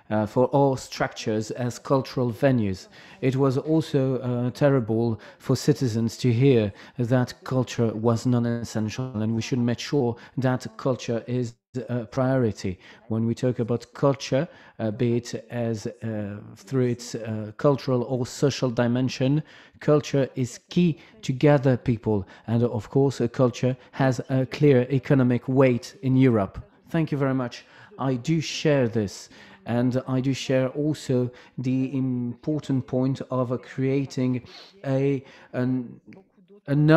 uh, for all structures as cultural venues. It was also uh, terrible for citizens to hear that culture was non-essential and we should make sure that culture is a priority. When we talk about culture, uh, be it as uh, through its uh, cultural or social dimension, culture is key to gather people. And of course, culture has a clear economic weight in Europe. Thank you very much. I do share this. And I do share also the important point of uh, creating a, an, an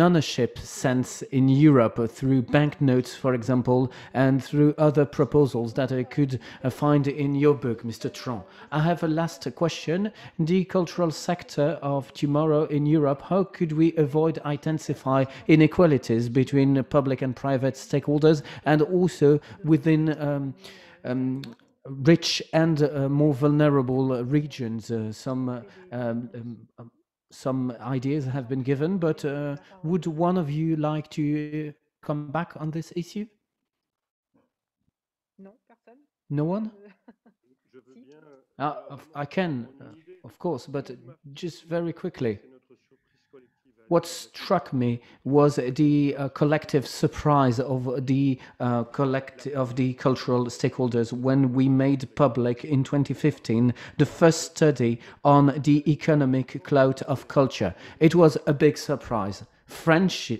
ownership sense in Europe through banknotes, for example, and through other proposals that I could uh, find in your book, Mr. Tronc. I have a last question. The cultural sector of tomorrow in Europe, how could we avoid intensify inequalities between public and private stakeholders and also within um, um, rich and uh, more vulnerable regions. Uh, some uh, um, um, some ideas have been given, but uh, would one of you like to come back on this issue? No one? Uh, I can, uh, of course, but just very quickly what struck me was the uh, collective surprise of the uh, collect of the cultural stakeholders when we made public in 2015 the first study on the economic clout of culture. It was a big surprise. French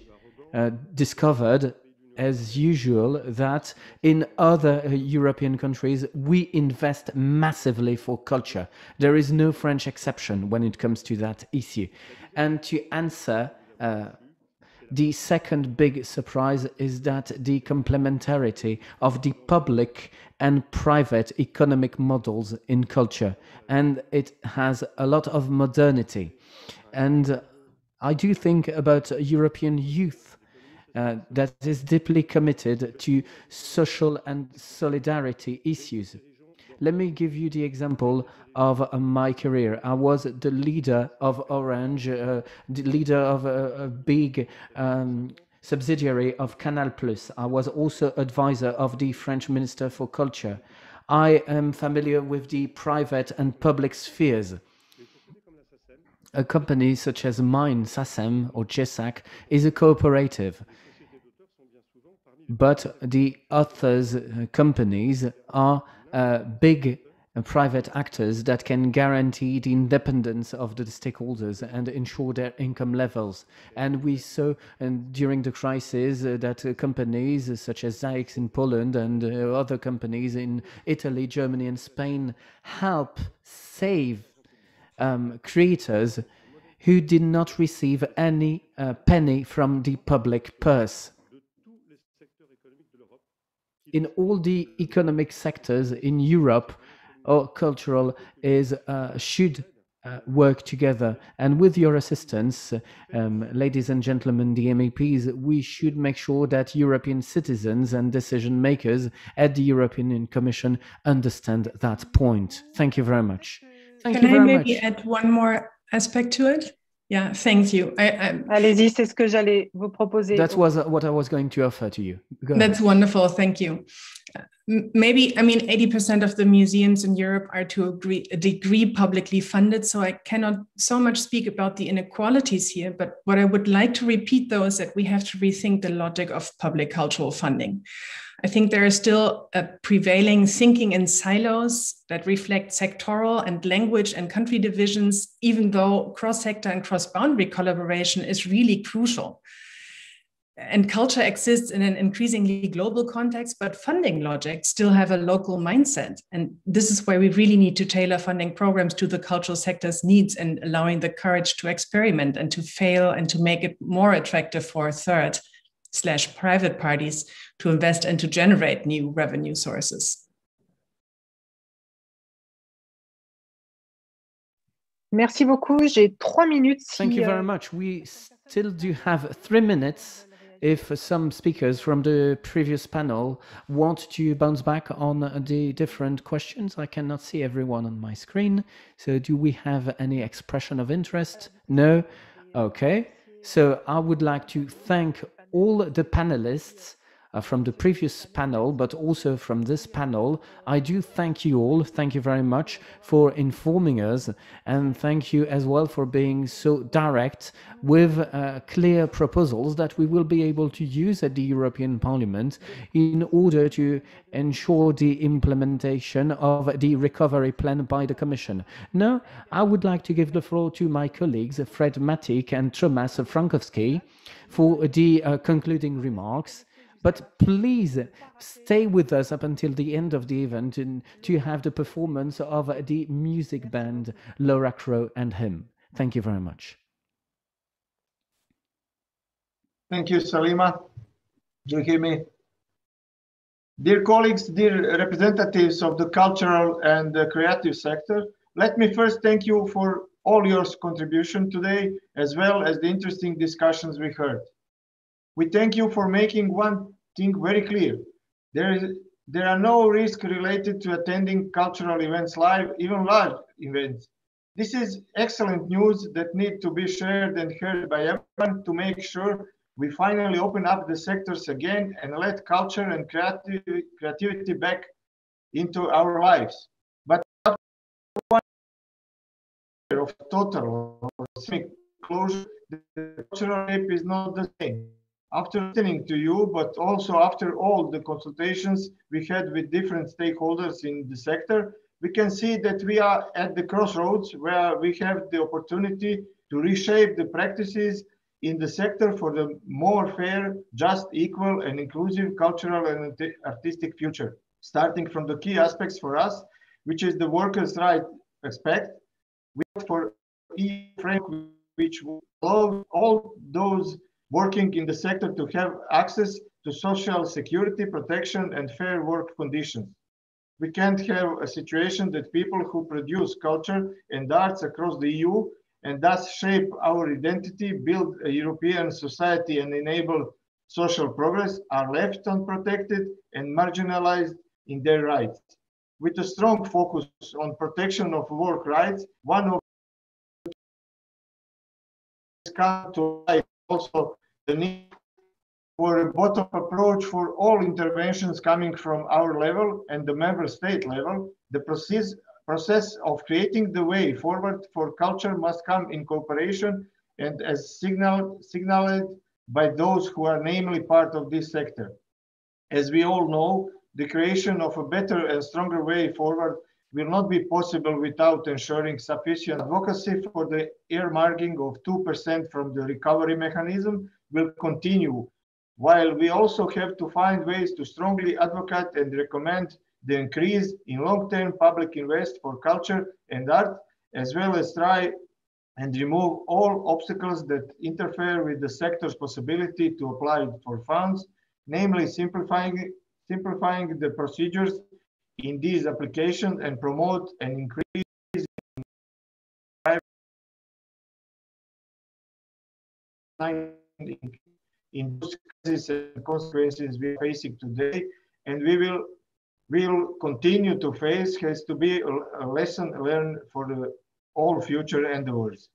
uh, discovered as usual that in other uh, European countries we invest massively for culture. There is no French exception when it comes to that issue. And to answer, uh, the second big surprise is that the complementarity of the public and private economic models in culture, and it has a lot of modernity. And I do think about European youth uh, that is deeply committed to social and solidarity issues. Let me give you the example of uh, my career. I was the leader of Orange, uh, the leader of a, a big um, subsidiary of Canal Plus. I was also advisor of the French Minister for Culture. I am familiar with the private and public spheres. A company such as mine, SACEM or GESAC, is a cooperative. But the authors' companies are uh, big private actors that can guarantee the independence of the stakeholders and ensure their income levels. And we saw and during the crisis uh, that uh, companies such as ZAiKS in Poland and uh, other companies in Italy, Germany, and Spain help save um, creators who did not receive any uh, penny from the public purse in all the economic sectors in Europe, or cultural is uh, should uh, work together. And with your assistance, um, ladies and gentlemen, the MEPs, we should make sure that European citizens and decision makers at the European Commission understand that point. Thank you very much. Thank Can you very I maybe much. add one more aspect to it? Yeah, thank you. I, I, Allez-y, c'est ce que j'allais vous proposer. That was what I was going to offer to you. Go ahead. That's wonderful. Thank you. Maybe, I mean, 80% of the museums in Europe are to a degree, a degree publicly funded. So I cannot so much speak about the inequalities here. But what I would like to repeat, though, is that we have to rethink the logic of public cultural funding. I think there is still a prevailing thinking in silos that reflect sectoral and language and country divisions, even though cross sector and cross boundary collaboration is really crucial. And culture exists in an increasingly global context, but funding logics still have a local mindset. And this is where we really need to tailor funding programs to the cultural sector's needs and allowing the courage to experiment and to fail and to make it more attractive for third slash private parties to invest and to generate new revenue sources. Merci beaucoup. J'ai trois minutes. Thank you euh, very much. We still do have three minutes if some speakers from the previous panel want to bounce back on the different questions. I cannot see everyone on my screen. So, do we have any expression of interest? No? Okay. So, I would like to thank all the panelists uh, from the previous panel, but also from this panel. I do thank you all. Thank you very much for informing us. And thank you as well for being so direct with uh, clear proposals that we will be able to use at the European Parliament in order to ensure the implementation of the recovery plan by the Commission. Now, I would like to give the floor to my colleagues, Fred Matic and Tomas Frankowski, for the uh, concluding remarks But please stay with us up until the end of the event to have the performance of the music band Laura Crow and him. Thank you very much. Thank you, Salima. Do you hear me? Dear colleagues, dear representatives of the cultural and the creative sector, let me first thank you for all your contribution today, as well as the interesting discussions we heard. We thank you for making one thing very clear. There, is, there are no risks related to attending cultural events live, even large events. This is excellent news that need to be shared and heard by everyone to make sure we finally open up the sectors again and let culture and creative, creativity back into our lives. But one year of total or closure, the cultural shape is not the same. After listening to you, but also after all the consultations we had with different stakeholders in the sector, we can see that we are at the crossroads where we have the opportunity to reshape the practices in the sector for the more fair, just, equal, and inclusive cultural and artistic future, starting from the key aspects for us, which is the workers' right aspect. We for EU framework which will allow all those working in the sector to have access to social security, protection, and fair work conditions. We can't have a situation that people who produce culture and arts across the EU and thus shape our identity, build a European society and enable social progress are left unprotected and marginalized in their rights. With a strong focus on protection of work rights, one of come to light also the need for a bottom approach for all interventions coming from our level and the member state level. The process, process of creating the way forward for culture must come in cooperation and as signal, signaled by those who are namely part of this sector. As we all know, the creation of a better and stronger way forward will not be possible without ensuring sufficient advocacy for the earmarking of 2% from the recovery mechanism will continue, while we also have to find ways to strongly advocate and recommend the increase in long-term public invest for culture and art, as well as try and remove all obstacles that interfere with the sector's possibility to apply for funds, namely simplifying, simplifying the procedures in these applications and promote an increase in in those and consequences we are facing today, and we will will continue to face has to be a, lesson learned for the all future endeavors.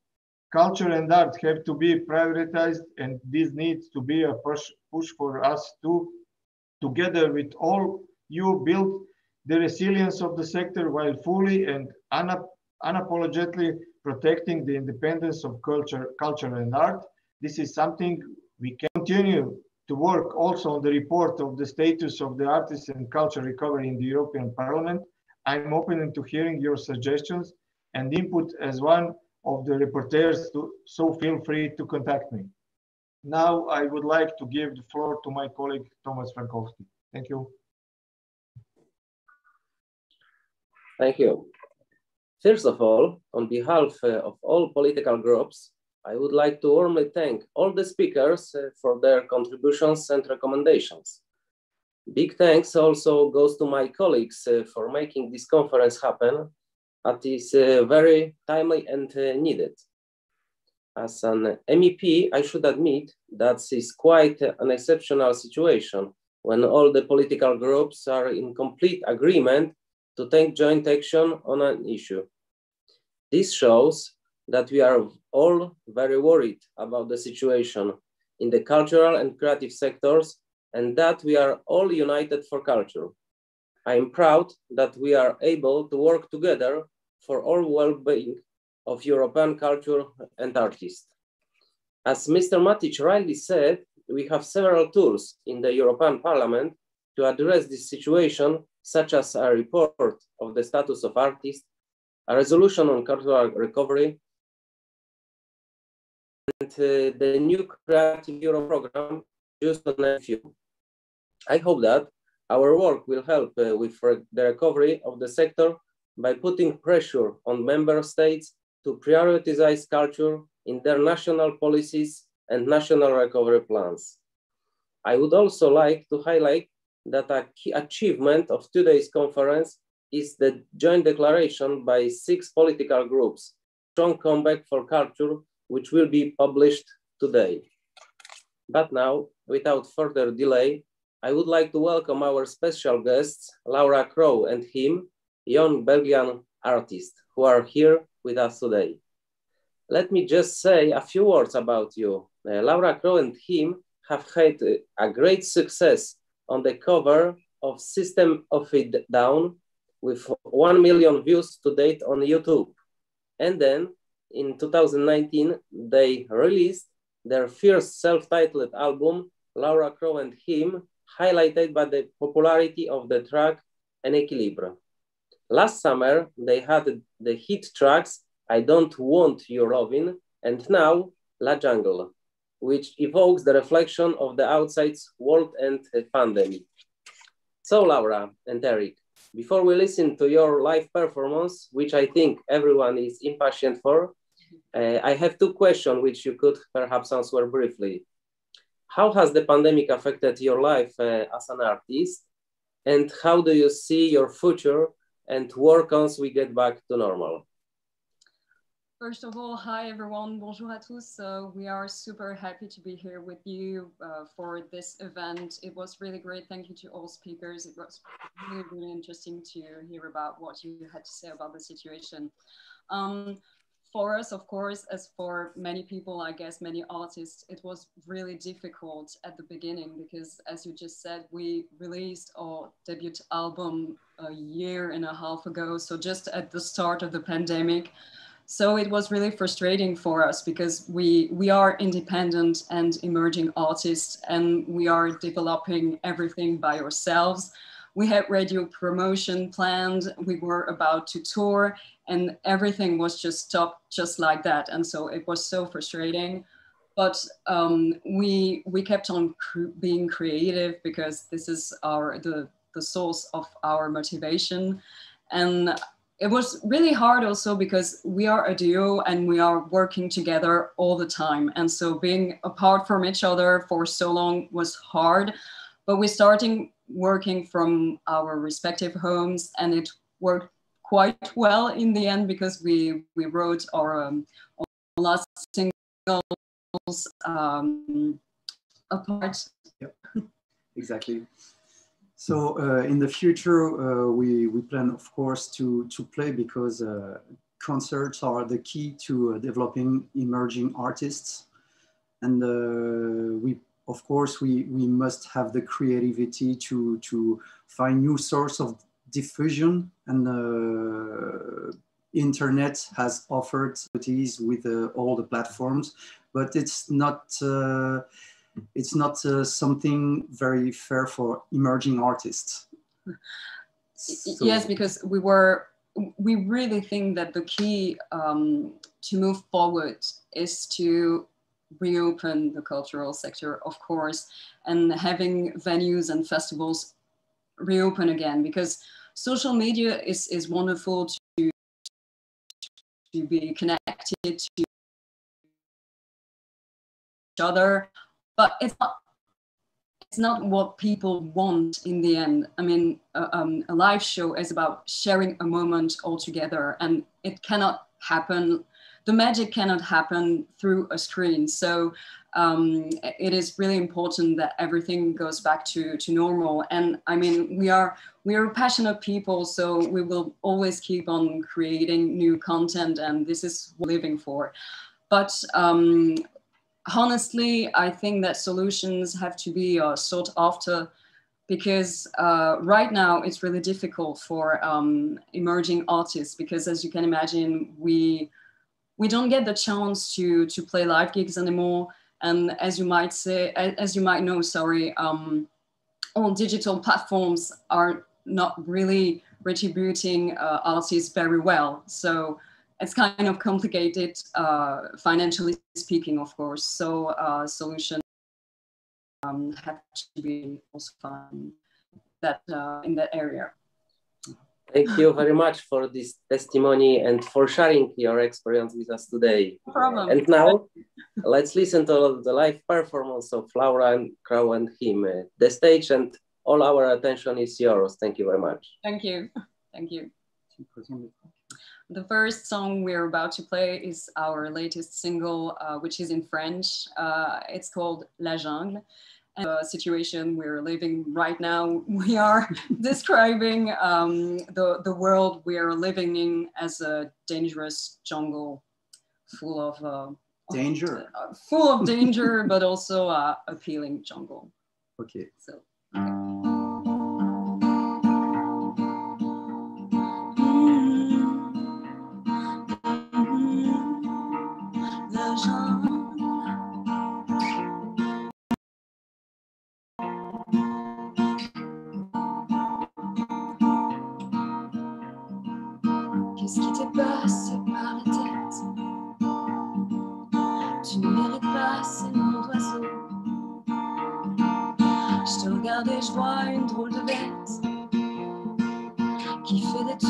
Culture and art have to be prioritized, and this needs to be a push, push for us to, together with all you, build the resilience of the sector while fully and unap unapologetically protecting the independence of culture, culture and art. This is something we can continue to work also on the report of the status of the artists and culture recovery in the European Parliament. I'm open to hearing your suggestions and input as one of the reporters, to, so feel free to contact me. Now I would like to give the floor to my colleague, Thomas Frankowski. Thank you. Thank you. First of all, on behalf uh, of all political groups, I would like to warmly thank all the speakers uh, for their contributions and recommendations. Big thanks also goes to my colleagues uh, for making this conference happen at this uh, very timely and needed. As an MEP, I should admit that that is quite an exceptional situation when all the political groups are in complete agreement to take joint action on an issue. This shows that we are all very worried about the situation in the cultural and creative sectors and that we are all united for culture. I am proud that we are able to work together for all well-being of European culture and artists. As Mr. Matic rightly said, we have several tools in the European Parliament to address this situation, such as a report of the status of artists, a resolution on cultural recovery, and uh, the new Creative Europe program, just name a few. I hope that our work will help uh, with the recovery of the sector by putting pressure on member states to prioritize culture in their national policies and national recovery plans. I would also like to highlight that a key achievement of today's conference is the joint declaration by six political groups, Strong Comeback for Culture, which will be published today. But now, without further delay, I would like to welcome our special guests, Laura Crow and him, young Belgian artist, who are here with us today. Let me just say a few words about you. Uh, Laura Crow and him have had a great success on the cover of System of a Down with 1 million views to date on YouTube. And then in 2019, they released their first self-titled album, Laura Crow and Him, highlighted by the popularity of the track En Equilibre. Last summer, they had the hit tracks I Don't Want Your Loving and now La Jungle, which evokes the reflection of the outside world and pandemic. So Laura and Eric, before we listen to your live performance, which I think everyone is impatient for, uh, I have two questions which you could perhaps answer briefly. How has the pandemic affected your life uh, as an artist? And how do you see your future and work once we get back to normal? First of all, hi everyone, bonjour à tous. Uh, we are super happy to be here with you uh, for this event. It was really great. Thank you to all speakers. It was really, really interesting to hear about what you had to say about the situation. Um, for us, of course, as for many people, I guess many artists, it was really difficult at the beginning because, as you just said, we released our debut album a year and a half ago. So just at the start of the pandemic. So it was really frustrating for us because we we are independent and emerging artists, and we are developing everything by ourselves we had radio promotion planned. We were about to tour and everything was just stopped just like that. And so it was so frustrating. But um, we we kept on cr being creative because this is our the the source of our motivation, and it was really hard also because we are a duo and we are working together all the time. And so being apart from each other for so long was hard. But we're starting working from our respective homes and it worked quite well in the end because we, we wrote our, um, our last singles um, apart. Yep. exactly. So uh, in the future, uh, we, we plan, of course, to, to play because uh, concerts are the key to developing emerging artists. And we of course, we, we must have the creativity to, to find new source of diffusion and uh, internet has offered with uh, all the platforms, but it's not, uh, it's not uh, something very fair for emerging artists. So. Yes, because we were, we really think that the key um, to move forward is to reopen the cultural sector, of course, and having venues and festivals reopen again because social media is, is wonderful to, to be connected to each other, but it's not it's not what people want in the end. I mean, um, a live show is about sharing a moment all together, and it cannot happen the magic cannot happen through a screen. So um, it is really important that everything goes back to, to normal. And I mean, we are we are passionate people, so we will always keep on creating new content, and this is what we're living for. But um, honestly, I think that solutions have to be uh, sought after because uh, right now it's really difficult for um, emerging artists because as you can imagine, we we don't get the chance to to play live gigs anymore. And as you might say, as you might know, sorry, um, all digital platforms are not really retributing uh, artists very well. So it's kind of complicated uh, financially speaking, of course. So uh, solution um, happy to be also fun that uh, in that area. Thank you very much for this testimony and for sharing your experience with us today. No problem. And now, let's listen to the live performance of Laura and Crow and him. The stage and all our attention is yours. Thank you very much. Thank you. Thank you. The first song we're about to play is our latest single, uh, which is in French. Uh, it's called La Jungle. And the situation we're living right now, we are describing um, the, the world we are living in as a dangerous jungle full of uh, danger, uh, full of danger, but also uh, appealing jungle. Okay. So. Qu'est-ce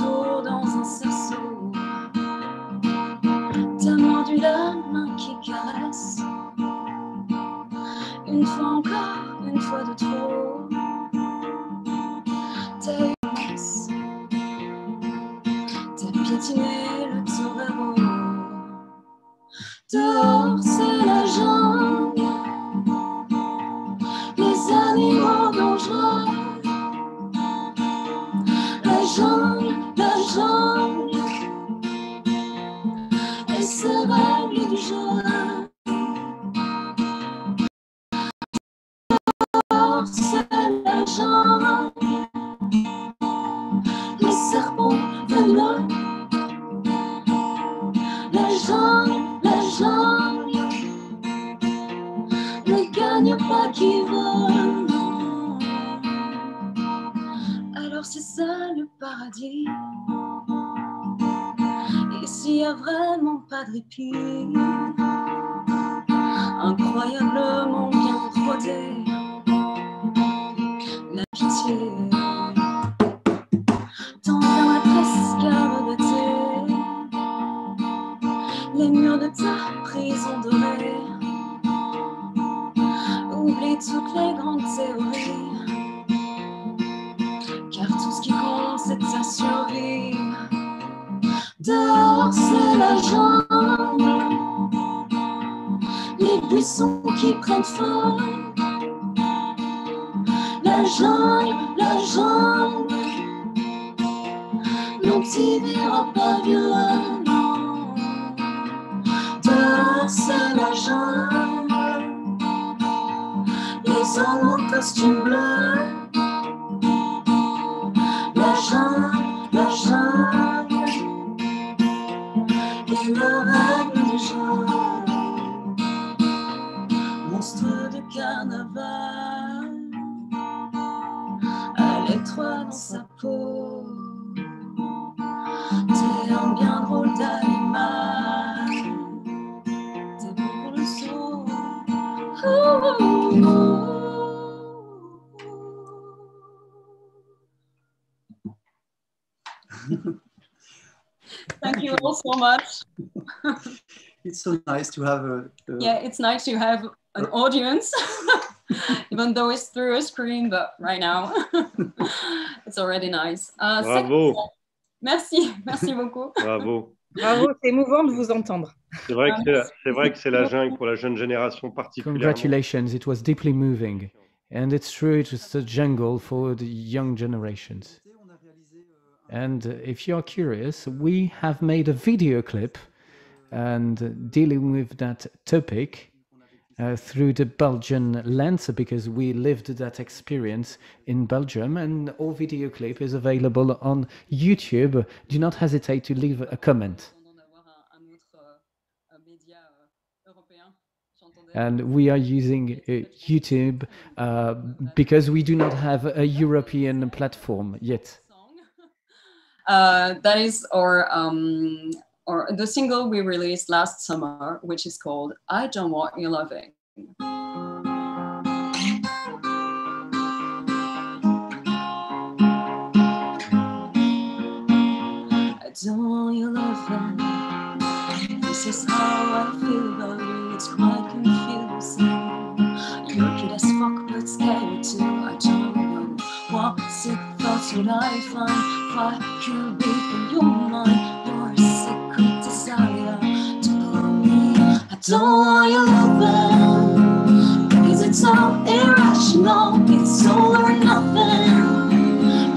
fait des tours dans un cerceau. So much. It's so nice to have a, a Yeah, it's nice to have an audience, even though it's through a screen, but right now it's already nice. Uh, Bravo. Merci, merci beaucoup. Bravo. Bravo, c'est émouvant de vous entendre. C'est vrai que c'est la, c'est vrai que c'est la jungle pour la jeune génération particulièrement. Congratulations, it was deeply moving. And it's true, it's a jungle for the young generations. And if you're curious, we have made a video clip and dealing with that topic uh, through the Belgian lens because we lived that experience in Belgium and our video clip is available on YouTube. Do not hesitate to leave a comment. and we are using uh, YouTube uh, because we do not have a European platform yet. Uh, that is our um, or the single we released last summer, which is called I Don't Want Your Loving. I don't want your loving. This is how I feel about you. It's quite confusing. You're cute as fuck, but scary too. I would I find? Why could be your mind? Your secret desire to pull me. I don't want your loving because it's so irrational. It's all or nothing.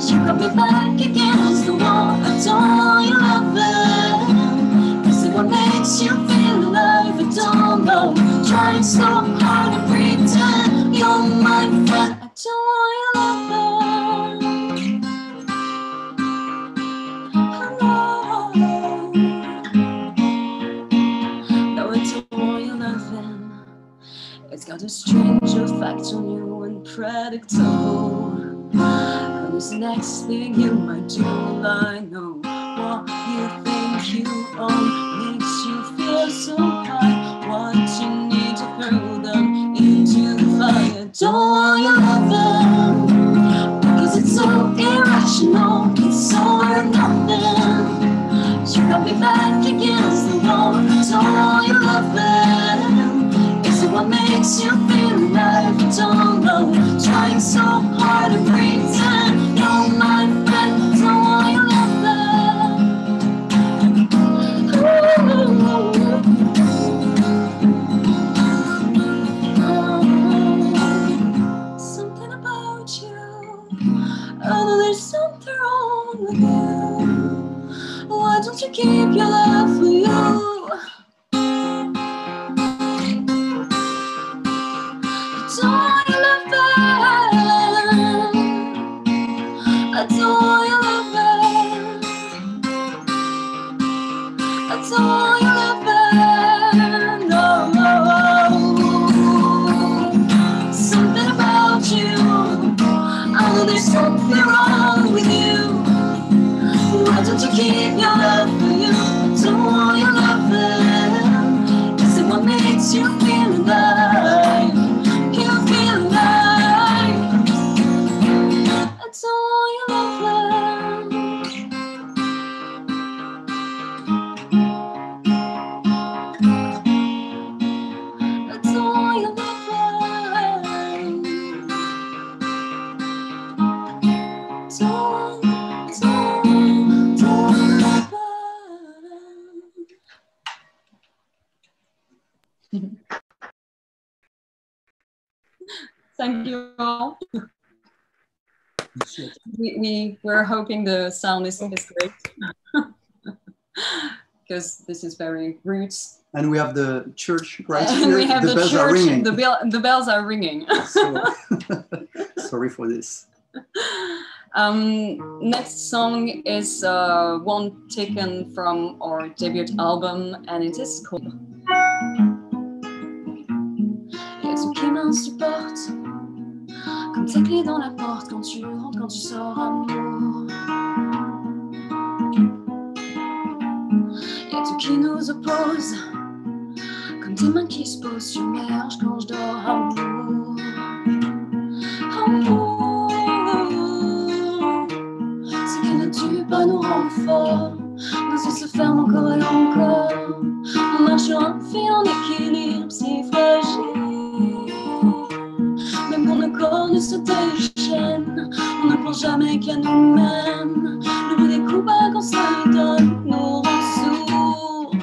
You got me back against the wall. I don't want your loving because it what makes you feel alive. I don't know. Trying so hard to pretend you're my friend. On you, unpredictable. And this next thing you might do, I know what you think you own makes you feel so high. What you need to throw them into the fire. Don't want your loving because it's so irrational. It's all or nothing. You got me back against the wall. Don't want your loving. What makes you feel alive? I don't know. Trying so hard to pretend you're my friend. Don't want your loving. Something about you. I know there's something wrong with you. Why don't you keep your love for you? Thank you all. we, we were hoping the sound is, is great because this is very roots. And we have the church right and here. we have the, the, bells church. are ringing. The, bell, the bells are ringing. Sorry for this. Um, next song is uh, one taken from our debut album, and it is called. Comme tes clés dans la porte Quand tu rentres, quand tu sors, amour Y'a tout qui nous oppose Comme tes mains qui se posent hanches quand je dors, amour Amour Ce qui ne tue pas nous rend forts Nos yeux se ferment encore et encore. On marche sur un fil en équilibre si fragile se on ne pense jamais qu'à nous-mêmes. Le des coups bas qu'on se donne nous rend sourds.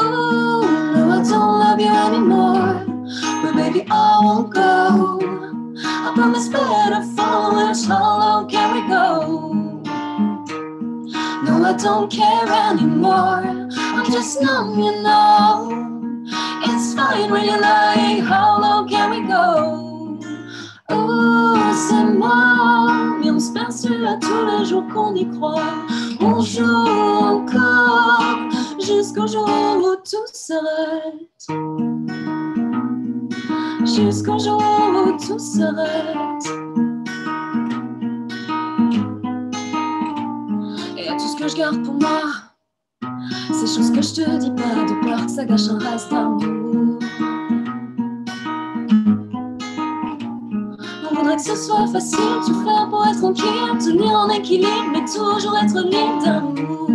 No, I don't love you anymore, but baby, I won't go. I promise better foolish, how low can we go? No, I don't care anymore. I'm just numb, you know. It's fine when you're lying. How moi, mais on se persuade à tous les jours qu'on y croit. On joue encore jusqu'au jour où tout s'arrête. Jusqu'au jour où tout s'arrête. Et tout ce que je garde pour moi, ces choses que je te dis pas de peur que ça gâche un reste d'amour. On voudrait que ce soit facile, tout faire pour être tranquille, tenir en équilibre, mais toujours être libre d'amour.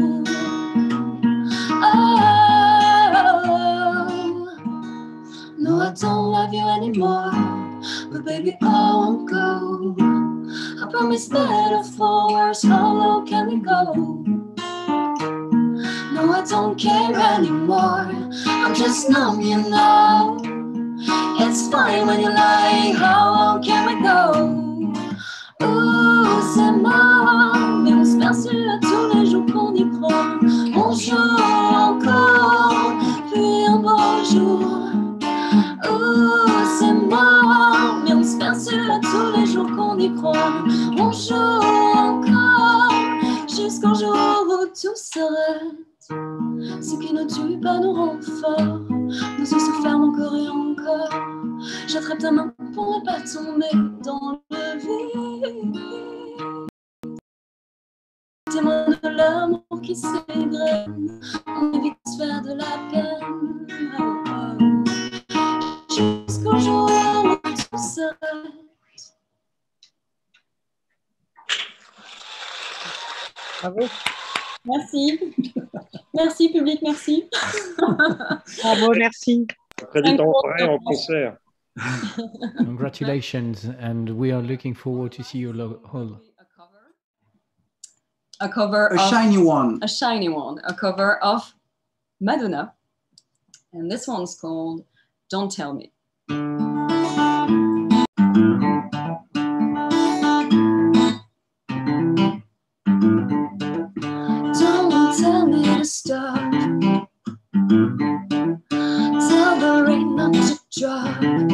Oh, no, I don't love you anymore, but baby, I won't go. I promise is metaphors. How low can we go? No, I don't care anymore. I'm just numb, you know. It's fine when you're lying. How low can we go? Ouh, c'est mort, mais on se perçoit tous les jours qu'on y croit. On joue encore, puis un beau jour. Ouh, c'est mort, mais on se perçoit tous les jours qu'on y croit. On joue encore, jusqu'au jour où tout s'arrête. Ce qui ne tue pas nous rend forts. Nos yeux se ferment encore et encore. J'attrape ta main pour ne pas tomber dans le vide. Témoin de l'amour qui s'égrène, on évite de se faire de la peine. Jusqu'au jour où tout s'arrête. Bravo. Merci. Merci, public, merci. Bravo, merci. Très vite en vrai, en concert. Congratulations, and we are looking forward to see your whole. A cover A of shiny one. A shiny one. A cover of Madonna. And this one's called Don't Tell Me. To stop. Tell the rain not to drop.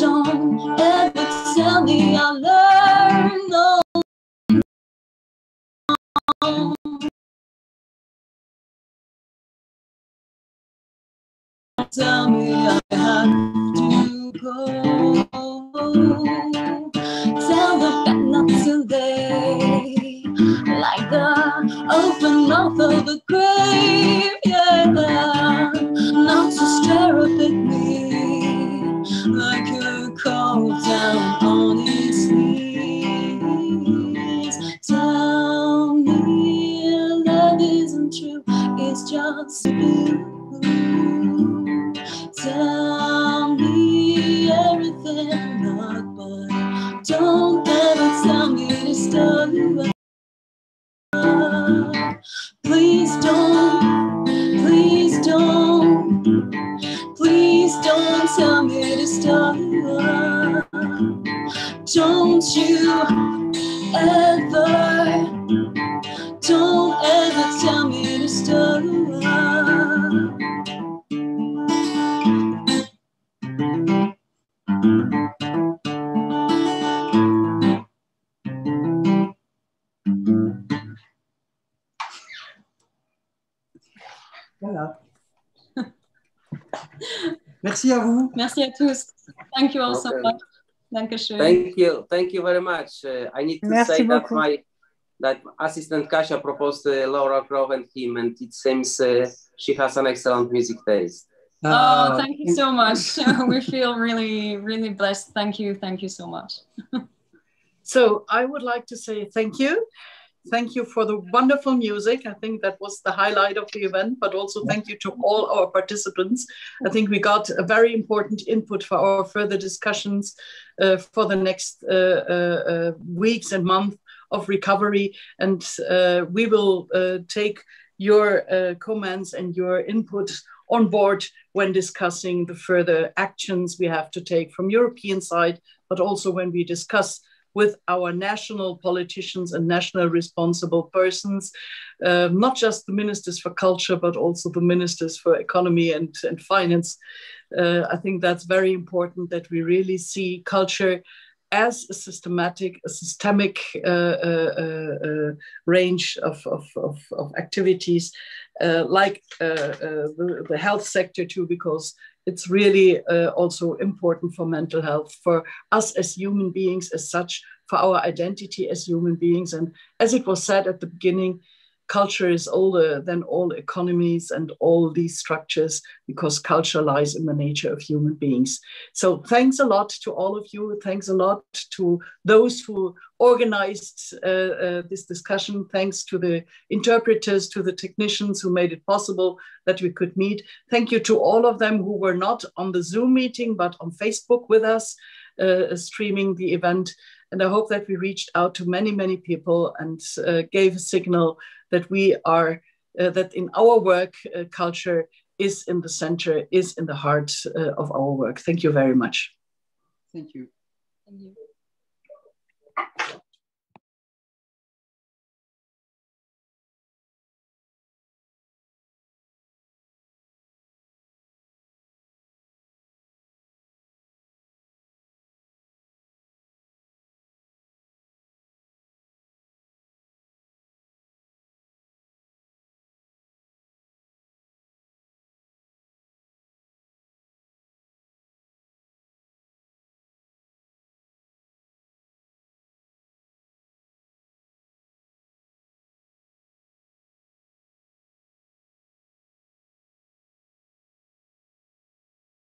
Don't ever tell me I learned. No. Tell me I have to go. Tell the bed not to lay like the open mouth of a Dankeschön. Thank you, thank you very much. Uh, I need to Merci say that my that assistant Kasia proposed uh, Laura Grove and him, and it seems uh, she has an excellent music taste. Uh, Oh, thank you so much. we feel really, really blessed. Thank you. Thank you so much. So I would like to say thank you. Thank you for the wonderful music. I think that was the highlight of the event, but also thank you to all our participants. I think we got a very important input for our further discussions uh, for the next uh, uh, uh, weeks and months of recovery. And uh, we will uh, take your comments and your input on board when discussing the further actions we have to take from European side, but also when we discuss with our national politicians and national responsible persons, uh, not just the ministers for culture, but also the ministers for economy and, and finance. Uh, I think that's very important that we really see culture as a systematic, a systemic uh, uh, uh, uh range of, of, of, of activities, like the, the, health sector too, because it's really uh, also important for mental health, for us as human beings as such, for our identity as human beings. And as it was said at the beginning, culture is older than all economies and all these structures because culture lies in the nature of human beings. So thanks a lot to all of you. Thanks a lot to those who organized uh, uh, this discussion. Thanks to the interpreters, to the technicians who made it possible that we could meet. Thank you to all of them who were not on the Zoom meeting, but on Facebook with us, uh, streaming the event. And I hope that we reached out to many, many people and uh, gave a signal that we are, uh, that in our work, uh, culture is in the center, is in the heart uh, of our work. Thank you very much. Thank you. Thank you.